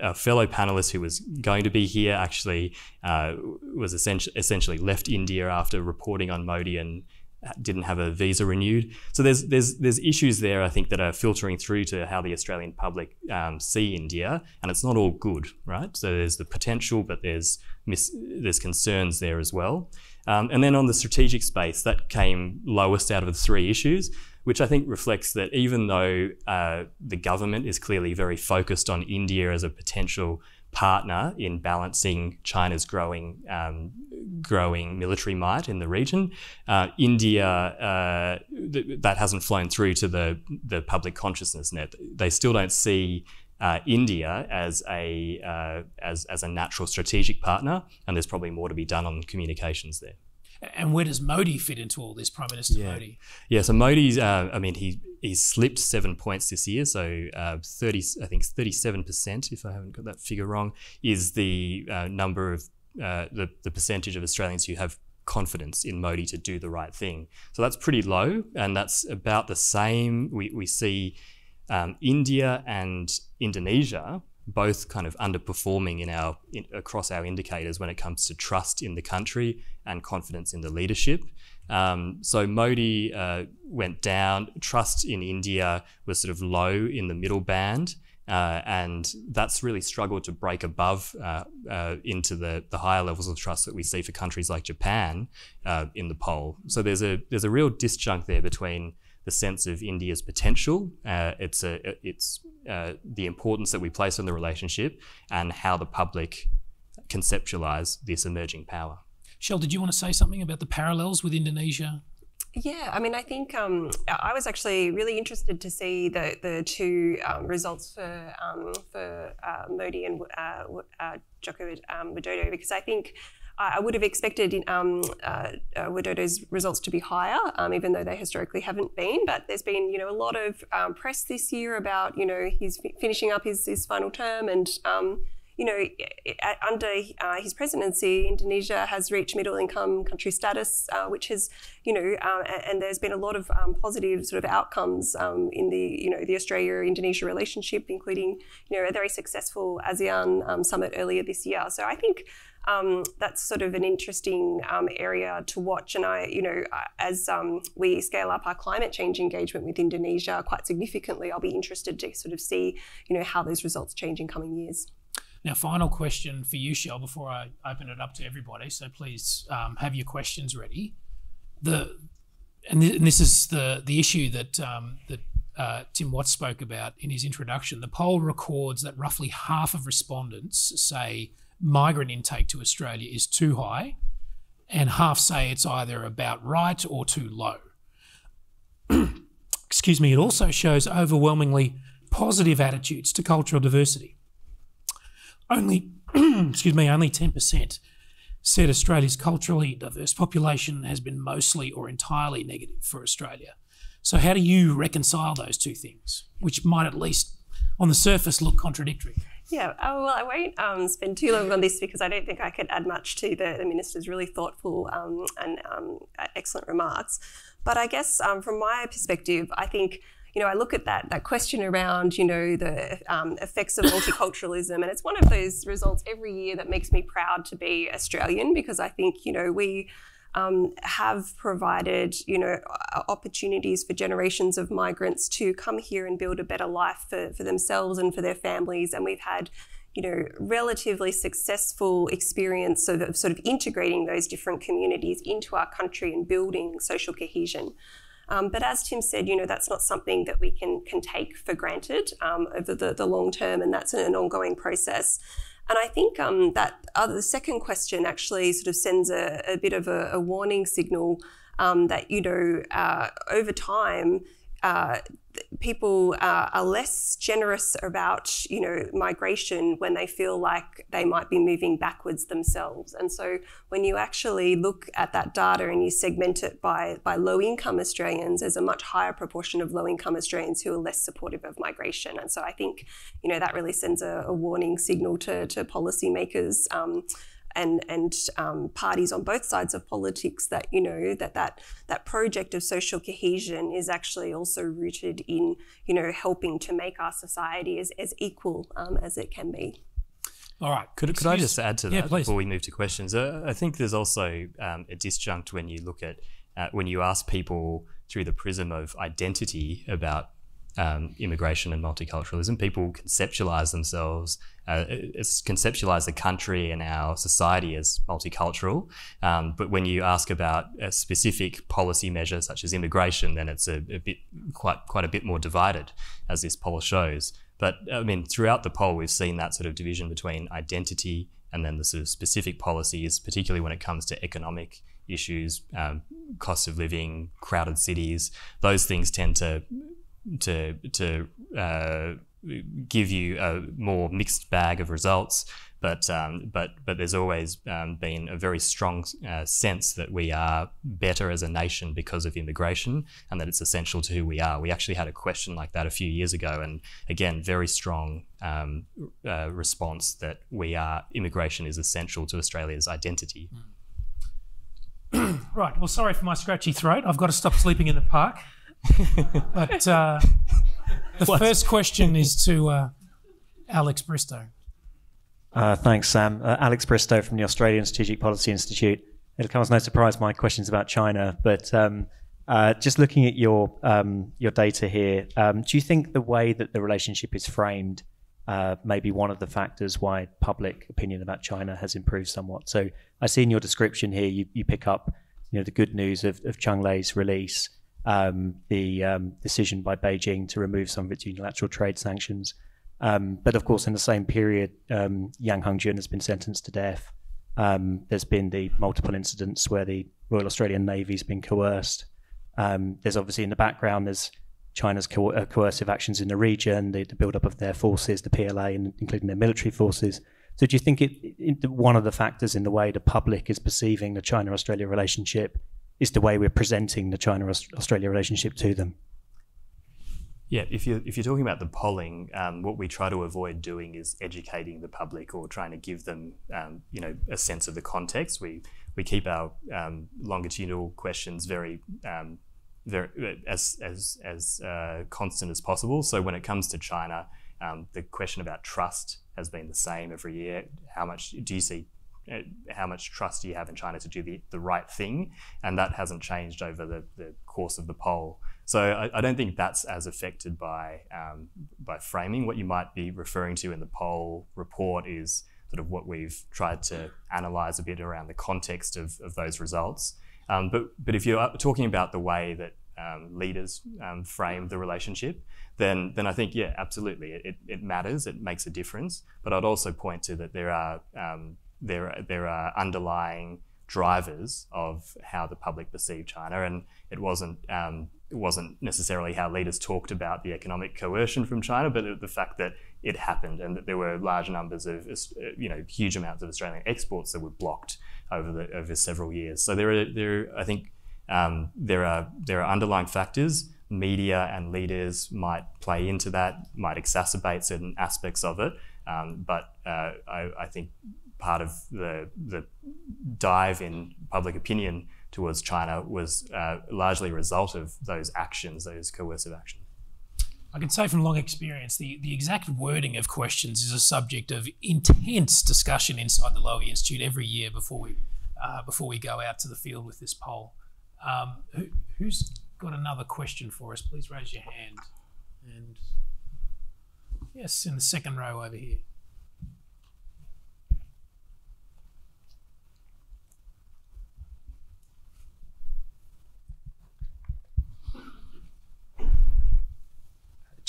our fellow panelist who was going to be here actually uh, was essentially left India after reporting on Modi and didn't have a visa renewed. So there's there's there's issues there I think that are filtering through to how the Australian public um, see India, and it's not all good, right? So there's the potential, but there's mis- there's concerns there as well. Um, and then on the strategic space, that came lowest out of the three issues which I think reflects that even though uh, the government is clearly very focused on India as a potential partner in balancing China's growing um, growing military might in the region. Uh, India uh, th- that hasn't flown through to the the public consciousness net. They still don't see. Uh, India as a uh, as as a natural strategic partner, and there's probably more to be done on communications there. And where does Modi fit into all this, Prime Minister yeah. Modi? Yeah, so Modi's, uh, I mean, he he's slipped seven points this year. So uh, 30, I think 37%, if I haven't got that figure wrong, is the uh, number of uh, the, the percentage of Australians who have confidence in Modi to do the right thing. So that's pretty low, and that's about the same we, we see um, India and Indonesia both kind of underperforming in our in, across our indicators when it comes to trust in the country and confidence in the leadership. Um, so Modi uh, went down. Trust in India was sort of low in the middle band. Uh, and that's really struggled to break above uh, uh, into the, the higher levels of trust that we see for countries like Japan uh, in the poll. So there's a there's a real disjunct there between the sense of India's potential, uh, it's a it's uh, the importance that we place on the relationship, and how the public conceptualize this emerging power. Shell, did you want to say something about the parallels with Indonesia yeah, I mean, I think um, I was actually really interested to see the the two um, results for um, for uh, Modi and uh, uh, Joko um, Widodo because I think I would have expected um, uh, uh, Widodo's results to be higher, um, even though they historically haven't been. But there's been, you know, a lot of um, press this year about, you know, he's finishing up his, his final term and um, you know, under uh, his presidency, Indonesia has reached middle income country status, uh, which has, you know, uh, and there's been a lot of um, positive sort of outcomes um, in the, you know, the Australia-Indonesia relationship, including, you know, a very successful ASEAN um, summit earlier this year. So I think um, that's sort of an interesting um, area to watch. And I, you know, as um, we scale up our climate change engagement with Indonesia quite significantly, I'll be interested to sort of see, you know, how those results change in coming years. Now, final question for you, Shell, before I open it up to everybody. So please um, have your questions ready. The and, th- and, this is the the issue that um, that uh, Tim Watts spoke about in his introduction. The poll records that roughly half of respondents say migrant intake to Australia is too high, and half say it's either about right or too low. Excuse me. It also shows overwhelmingly positive attitudes to cultural diversity only, excuse me, only 10% said Australia's culturally diverse population has been mostly or entirely negative for Australia. So, how do you reconcile those two things, which might at least on the surface look contradictory? Yeah, oh, well, I won't um, spend too long on this because I don't think I could add much to the, the Minister's really thoughtful um, and um, excellent remarks. But I guess um, from my perspective, I think you know, I look at that that question around, you know, the um, effects of multiculturalism, and it's one of those results every year that makes me proud to be Australian because I think, you know, we um, have provided, you know, opportunities for generations of migrants to come here and build a better life for, for themselves and for their families, and we've had you know, relatively successful experience of, of, sort of integrating those different communities into our country and building social cohesion. Um, but as Tim said, you know, that's not something that we can, can take for granted um, over the, the long term, and that's an ongoing process. And I think um, that other, the second question actually sort of sends a, a bit of a, a warning signal um, that, you know, uh, over time, uh, people are less generous about you know migration when they feel like they might be moving backwards themselves. And so when you actually look at that data and you segment it by by low income Australians there's a much higher proportion of low income Australians who are less supportive of migration. And so I think you know that really sends a, a warning signal to, to policymakers um, and and um, parties on both sides of politics that you know that that that project of social cohesion is actually also rooted in you know helping to make our society as, as equal um, as it can be. All right. Could, could I just add to that yeah, before we move to questions? Uh, I think there's also um, a disjunct when you look at uh, when you ask people through the prism of identity about um, immigration and multiculturalism. People conceptualize themselves, uh, conceptualize the country and our society as multicultural. Um, but when you ask about a specific policy measure such as immigration, then it's a, a, bit quite quite a bit more divided, as this poll shows. But I mean, throughout the poll, we've seen that sort of division between identity and then the sort of specific policies, particularly when it comes to economic issues, um, cost of living, crowded cities. Those things tend to to to uh, give you a more mixed bag of results. But um, but but there's always um, been a very strong uh, sense that we are better as a nation because of immigration, and that it's essential to who we are. We actually had a question like that a few years ago, and again, very strong um, uh, response that we are immigration is essential to Australia's identity. right. Well, sorry for my scratchy throat. I've got to stop sleeping in the park. but uh, The what? first question is to uh, Alex Bristow. Uh, thanks, Sam. Uh, Alex Bristow from the Australian Strategic Policy Institute. It'll come as no surprise my questions about China, but um, uh, just looking at your um, your data here, um, do you think the way that the relationship is framed uh, may be one of the factors why public opinion about China has improved somewhat? So I see in your description here you, you pick up you know the good news of, of Cheng Lei's release, um, the um, decision by Beijing to remove some of its unilateral trade sanctions. Um, but of course, in the same period, um, Yang Hengjun has been sentenced to death. Um, there's been the multiple incidents where the Royal Australian Navy has been coerced. There's obviously in the background there's China's co- uh, coercive actions in the region, the, the build-up of their forces, the PLA, and including their military forces. So, do you think it, it, one of the factors in the way the public is perceiving the China-Australia relationship is the way we're presenting the China-Australia relationship to them? Yeah, if you're if you're talking about the polling, um, what we try to avoid doing is educating the public or trying to give them, um, you know, a sense of the context. We we keep our um, longitudinal questions very, um, very as as as uh, constant as possible. So when it comes to China, um, the question about trust has been the same every year. How much do you see how much trust do you have in China to do the, the right thing? And that hasn't changed over the, the course of the poll. So I, I don't think that's as affected by um, by framing. What you might be referring to in the poll report is sort of what we've tried to analyze a bit around the context of, of those results. Um, but but if you're talking about the way that um, leaders um, frame the relationship, then then I think yeah, absolutely, it, it matters. It makes a difference. But I'd also point to that there are there there are underlying drivers of how the public perceive China, and it wasn't um, it wasn't necessarily how leaders talked about the economic coercion from China, but the fact that it happened and that there were large numbers of, you know, huge amounts of Australian exports that were blocked over the over several years. So there are there, I think, um, there are there are underlying factors. Media and leaders might play into that, might exacerbate certain aspects of it. Um, but uh, I, I think part of the the dive in public opinion towards China was uh, largely a result of those actions, those coercive actions. I can say from long experience, the, the exact wording of questions is a subject of intense discussion inside the Lowy Institute every year before we uh, before we go out to the field with this poll. Um, who, who's got another question for us? Please raise your hand. And yes, in the second row over here.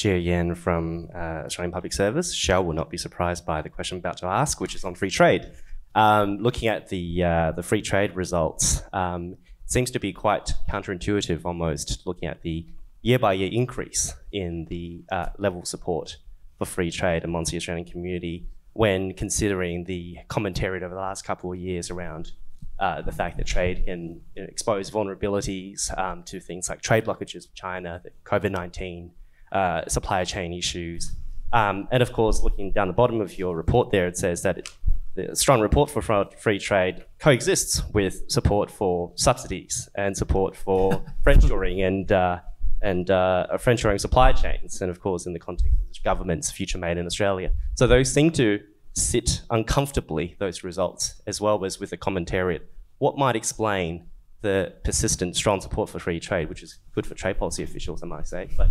Jia Yan from uh, Australian Public Service. Shell will not be surprised by the question I'm about to ask, which is on free trade. Um, looking at the uh, the free trade results, um, seems to be quite counterintuitive almost. Looking at the year by year increase in the uh, level of support for free trade amongst the Australian community, when considering the commentary over the last couple of years around uh, the fact that trade can expose vulnerabilities um, to things like trade blockages with China, COVID 19, uh, supply chain issues. Um, and of course, looking down the bottom of your report there, it says that it, the strong report for free trade coexists with support for subsidies and support for friendshoring and uh, and uh, friendshoring supply chains, and of course in the context of the government's future made in Australia. So those seem to sit uncomfortably those results, as well as with the commentariat. What might explain the persistent strong support for free trade, which is good for trade policy officials, I might say, but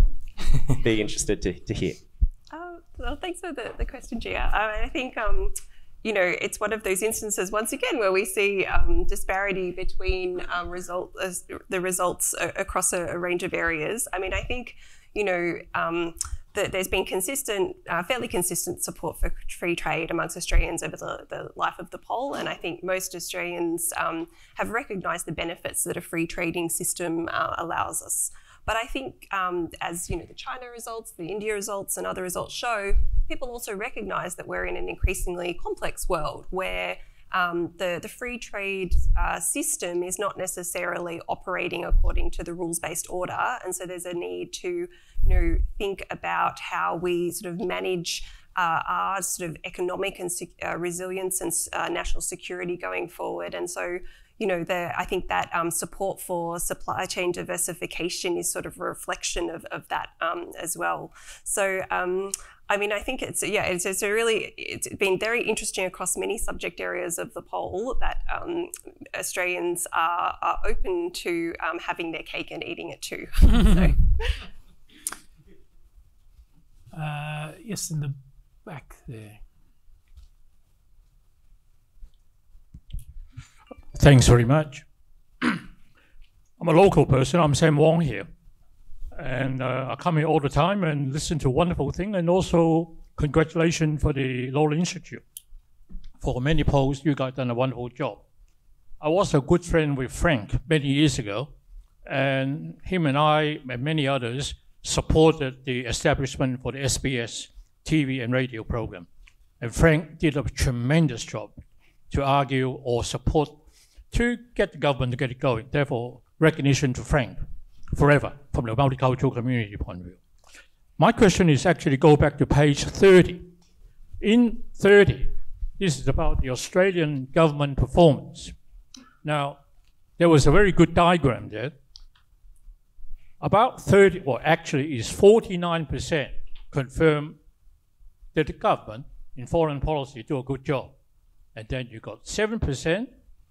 be interested to, to hear. Uh, well, thanks for the, the question, Gia. I, mean, I think, um, you know, it's one of those instances, once again, where we see um, disparity between um, result, uh, the results across a, a, range of areas. I mean, I think, you know, um, that there's been consistent, uh, fairly consistent support for free trade amongst Australians over the, the life of the poll. And I think most Australians um, have recognised the benefits that a free trading system uh, allows us. But I think um, as you know, the China results, the India results, and other results show, people also recognise that we're in an increasingly complex world where um, the, the free trade uh, system is not necessarily operating according to the rules-based order, and so there's a need to you know think about how we sort of manage uh, our sort of economic and uh, resilience and uh, national security going forward. And so you know, the, I think that um, support for supply chain diversification is sort of a reflection of, of that um, as well. So um, I mean, I think it's yeah, it's, it's really it's been very interesting across many subject areas of the poll that um, Australians are, are open to um, having their cake and eating it too. uh, yes, in the back there. Thanks very much. I'm a local person. I'm Sam Wong here and uh, I come here all the time and listen to wonderful thing, and also congratulations for the Lowy Institute. For many polls, you guys done a wonderful job. I was a good friend with Frank many years ago, and him and I and many others supported the establishment for the SBS TV and radio program. And Frank did a tremendous job to argue or support to get the government to get it going. Therefore, recognition to Frank forever from the multicultural community point of view. My question is actually go back to page 30. In 30, this is about the Australian government performance. Now, there was a very good diagram there. About 30, or actually is 49% confirm that the government in foreign policy do a good job. And then you got 7%,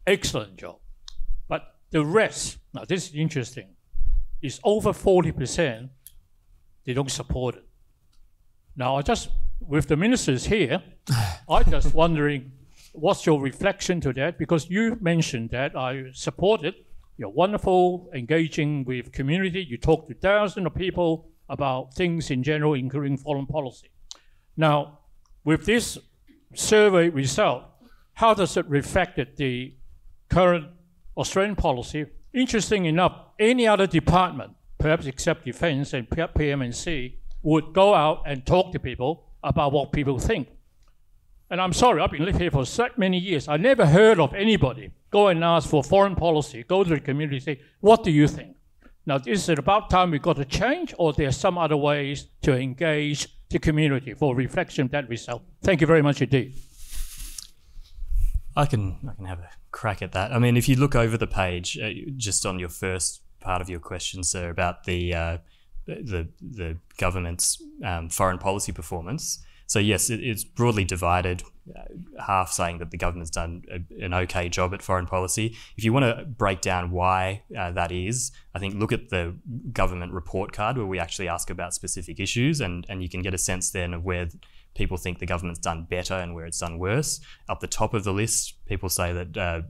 excellent job. But the rest, now this is interesting, is over 40%, they don't support it. Now, I just, with the ministers here, I just wondering what's your reflection to that? Because you mentioned that I supported. You're wonderful, engaging with community. You talk to thousands of people about things in general, including foreign policy. Now, with this survey result, how does it reflect the current Australian policy Interesting enough, any other department, perhaps except defense and PM&C, would go out and talk to people about what people think. And I'm sorry, I've been living here for so many years. I never heard of anybody go and ask for foreign policy, go to the community, say, what do you think? Now, is it about time we got to change, or there are some other ways to engage the community for reflection of that result? Thank you very much indeed. I can I can have a crack at that. I mean, if you look over the page, uh, just on your first part of your question, sir, about the uh, the the government's um, foreign policy performance. So yes, it, it's broadly divided. Uh, half saying that the government's done a, an okay job at foreign policy. If you want to break down why uh, that is, I think look at the government report card where we actually ask about specific issues, and and you can get a sense then of where people think the government's done better and where it's done worse. Up the top of the list, people say that uh,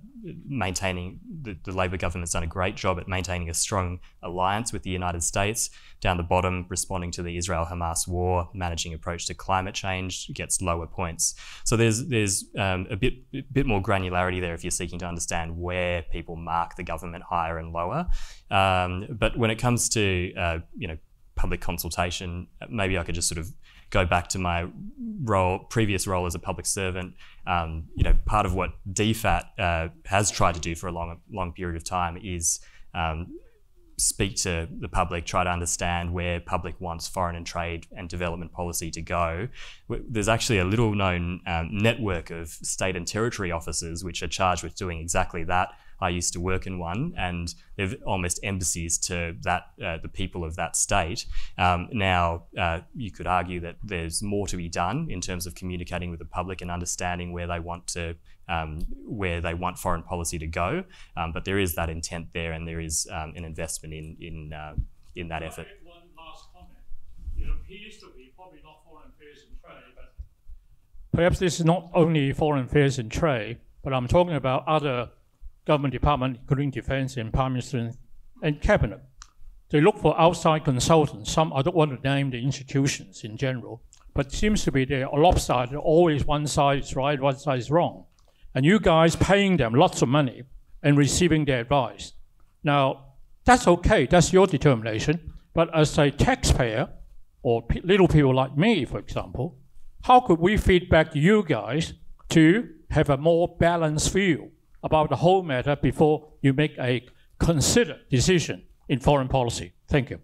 maintaining the, the, Labor government's done a great job at maintaining a strong alliance with the United States. Down the bottom, responding to the Israel Hamas war, managing approach to climate change gets lower points. So there's there's um, a bit bit more granularity there if you're seeking to understand where people mark the government higher and lower. Um, but when it comes to uh, you know public consultation, maybe I could just sort of go back to my role, previous role as a public servant. Um, you know, part of what DFAT uh, has tried to do for a long, long period of time is um, speak to the public, try to understand where public wants foreign and trade and development policy to go. There's actually a little known um, network of state and territory offices which are charged with doing exactly that I used to work in one, and they're almost embassies to that uh, the people of that state. Um, now, uh, you could argue that there's more to be done in terms of communicating with the public and understanding where they want to um, where they want foreign policy to go. Um, but there is that intent there, and there is um, an investment in in uh, in that effort. One last comment. It appears to be probably not foreign affairs and trade, but perhaps this is not only foreign affairs and trade, but I'm talking about other government department, including defense and prime minister and cabinet. They look for outside consultants. Some I don't want to name the institutions in general, but it seems to be they're lopsided. Always one side is right, one side is wrong, and you guys paying them lots of money and receiving their advice. Now that's okay. That's your determination. But as a taxpayer, or little people like me, for example, how could we feedback you guys to have a more balanced view about the whole matter before you make a considered decision in foreign policy. Thank you.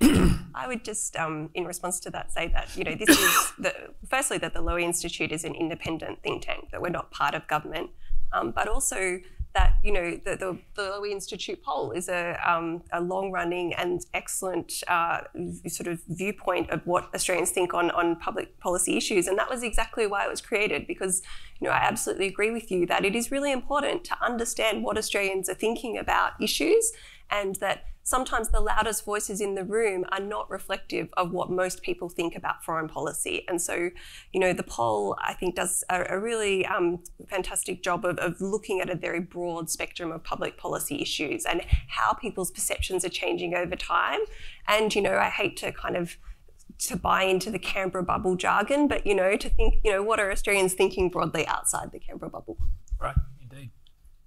I would just, um, in response to that, say that you know this is the, firstly that the Lowy Institute is an independent think tank that we're not part of government, um, but also that you know the, the, the Lowy Institute poll is a, um, a long-running and excellent uh, sort of viewpoint of what Australians think on, on public policy issues, and that was exactly why it was created. Because you know I absolutely agree with you that it is really important to understand what Australians are thinking about issues, and that sometimes the loudest voices in the room are not reflective of what most people think about foreign policy. And so, you know, the poll, I think, does a, a really um, fantastic job of, of, looking at a very broad spectrum of public policy issues and how people's perceptions are changing over time. And, you know, I hate to kind of to buy into the Canberra bubble jargon, but you know, to think, you know, what are Australians thinking broadly outside the Canberra bubble? Right, indeed.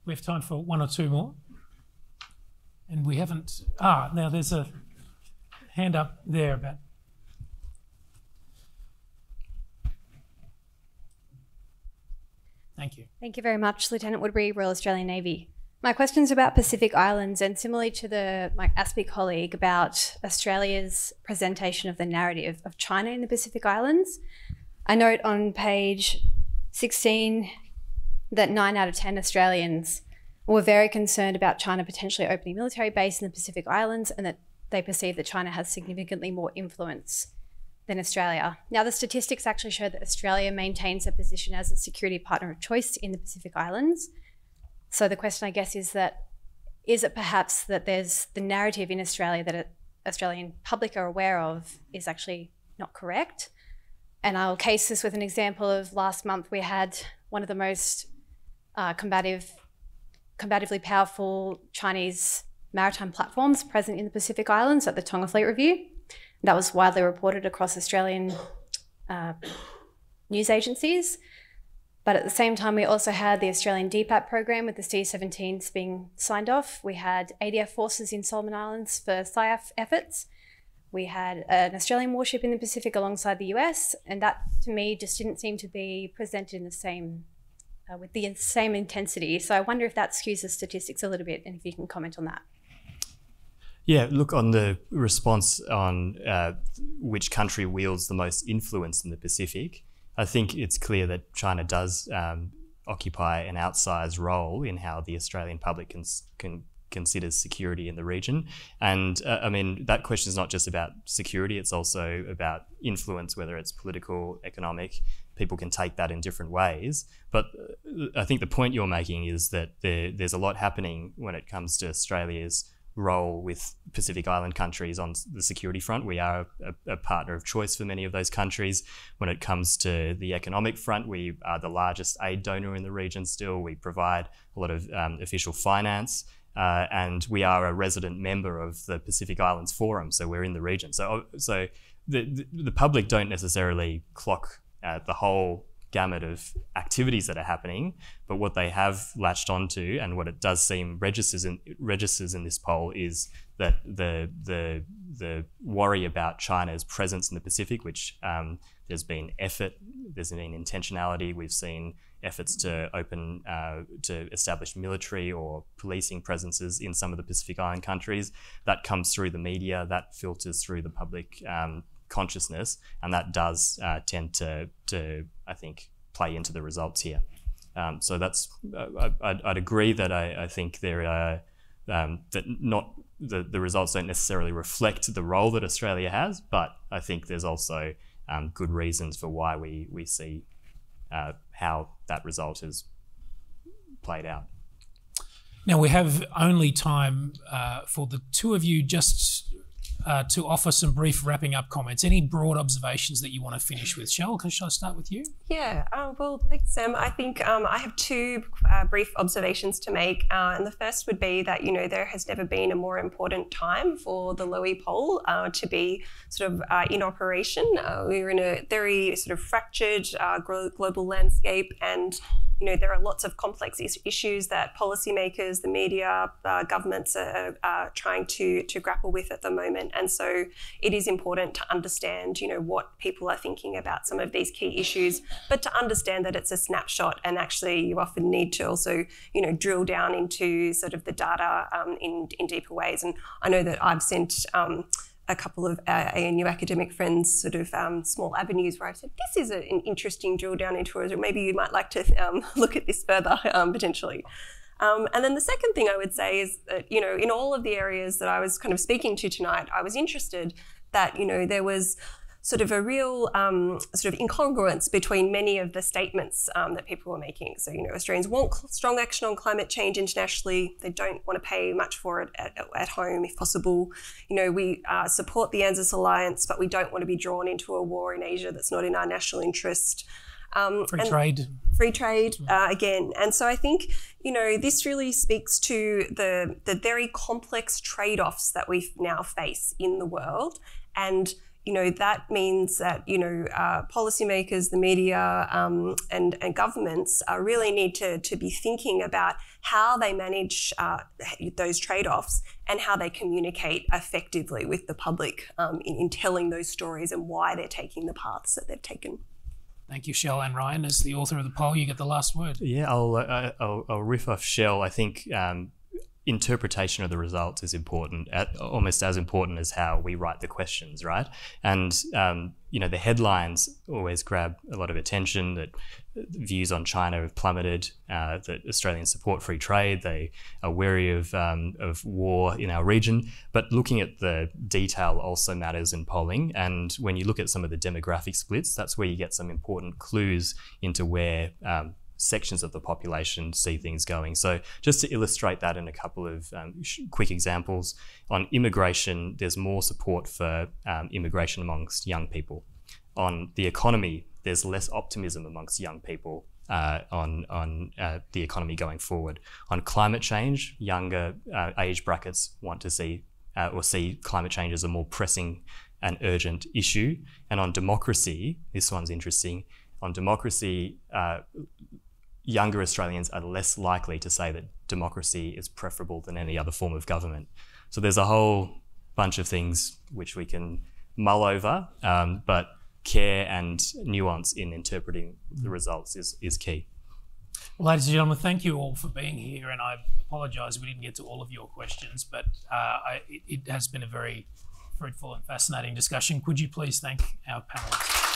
We have time for one or two more. And we haven't. Ah, now there's a hand up there about. Thank you. Thank you very much, Lieutenant Woodbury, Royal Australian Navy. My question is about Pacific Islands, and similarly to the my ASPI colleague about Australia's presentation of the narrative of China in the Pacific Islands. I note on page 16 that nine out of 10 Australians were very concerned about China potentially opening a military base in the Pacific Islands and that they perceive that China has significantly more influence than Australia. Now, the statistics actually show that Australia maintains a position as a security partner of choice in the Pacific Islands. So the question, I guess, is that is it perhaps that there's the narrative in Australia that Australian public are aware of is actually not correct? And I'll case this with an example of last month we had one of the most uh, combative combatively powerful Chinese maritime platforms present in the Pacific Islands at the Tonga Fleet Review. That was widely reported across Australian uh, news agencies. But at the same time, we also had the Australian DPAT program with the C-17s being signed off. We had ADF forces in Solomon Islands for SIAF efforts. We had an Australian warship in the Pacific alongside the US, and that to me just didn't seem to be presented in the same uh, with the same intensity. So I wonder if that skews the statistics a little bit, and if you can comment on that. Yeah, look on the response on uh, which country wields the most influence in the Pacific. I think it's clear that China does um, occupy an outsized role in how the Australian public can, can considers security in the region. And uh, I mean, that question is not just about security, it's also about influence, whether it's political, economic. People can take that in different ways. But uh, I think the point you're making is that there, there's a lot happening when it comes to Australia's role with Pacific Island countries on the security front. We are a, a, partner of choice for many of those countries. When it comes to the economic front, we are the largest aid donor in the region still. We provide a lot of um, official finance. Uh, and we are a resident member of the Pacific Islands Forum, so we're in the region. So, so the, the, the public don't necessarily clock uh, the whole gamut of activities that are happening, but what they have latched onto and what it does seem registers in registers in this poll is that the the the worry about China's presence in the Pacific, which um, there's been effort, there's been intentionality. We've seen efforts to open, uh, to establish military or policing presences in some of the Pacific Island countries. That comes through the media, that filters through the public um, consciousness, and that does uh, tend to, to, I think, play into the results here. Um, so that's, uh, I'd, I'd, agree that I, I think there are, um, that not, the, the results don't necessarily reflect the role that Australia has, but I think there's also um, good reasons for why we, we see uh, how that result has played out. Now we have only time uh, for the two of you just uh, to offer some brief wrapping up comments. Any broad observations that you want to finish with? Shell, can I start with you? Yeah, uh, well, thanks, Sam. I think um, I have two uh, brief observations to make. Uh, and the first would be that, you know, there has never been a more important time for the Lowy poll uh, to be sort of uh, in operation. we're in a very sort of fractured global landscape and you know, there are lots of complex is- issues that policymakers, the media, uh, governments are, are, trying to, to grapple with at the moment. And so it is important to understand, you know, what people are thinking about some of these key issues, but to understand that it's a snapshot and actually you often need to also, you know, drill down into sort of the data um, in, in deeper ways. And I know that I've sent um, a couple of uh, ANU academic friends, sort of um, small avenues where I've said, this is a, an interesting drill down into or maybe you might like to um, look at this further um, potentially. Um, and then the second thing I would say is that, you know, in all of the areas that I was kind of speaking to tonight, I was interested that, you know, there was sort of a real um, sort of incongruence between many of the statements um, that people were making. So, you know, Australians want strong action on climate change internationally. They don't want to pay much for it at, at home if possible. You know, we uh, support the ANZUS Alliance, but we don't want to be drawn into a war in Asia that's not in our national interest. Um, free trade. Free trade uh, again, and so I think you know this really speaks to the the very complex trade offs that we now face in the world, and you know that means that you know uh, policymakers, the media, um, and and governments uh, really need to to be thinking about how they manage uh, those trade offs and how they communicate effectively with the public um, in, in telling those stories and why they're taking the paths that they've taken. Thank you, Shell and Ryan. As the author of the poll, you get the last word. Yeah, I'll uh, I'll, I'll, riff off Shell. I think um, interpretation of the results is important, almost as important as how we write the questions, right? And um, you know, the headlines always grab a lot of attention. That views on China have plummeted. Uh, that Australians support free trade. They are wary of um, of war in our region. But looking at the detail also matters in polling. And when you look at some of the demographic splits, that's where you get some important clues into where um, sections of the population see things going. So, just to illustrate that in a couple of um, quick examples, on immigration, there's more support for um, immigration amongst young people. On the economy, there's less optimism amongst young people uh, on on uh, the economy going forward. On climate change, younger uh, age brackets want to see uh, or see climate change as a more pressing and urgent issue. And on democracy, this one's interesting. On democracy, uh, younger Australians are less likely to say that democracy is preferable than any other form of government. So there's a whole bunch of things which we can mull over, um, but care and nuance in interpreting the results is, is key. Well, ladies and gentlemen, thank you all for being here, and I apologise we didn't get to all of your questions, but uh, I, it, it has been a very fruitful and fascinating discussion. Could you please thank our panelists?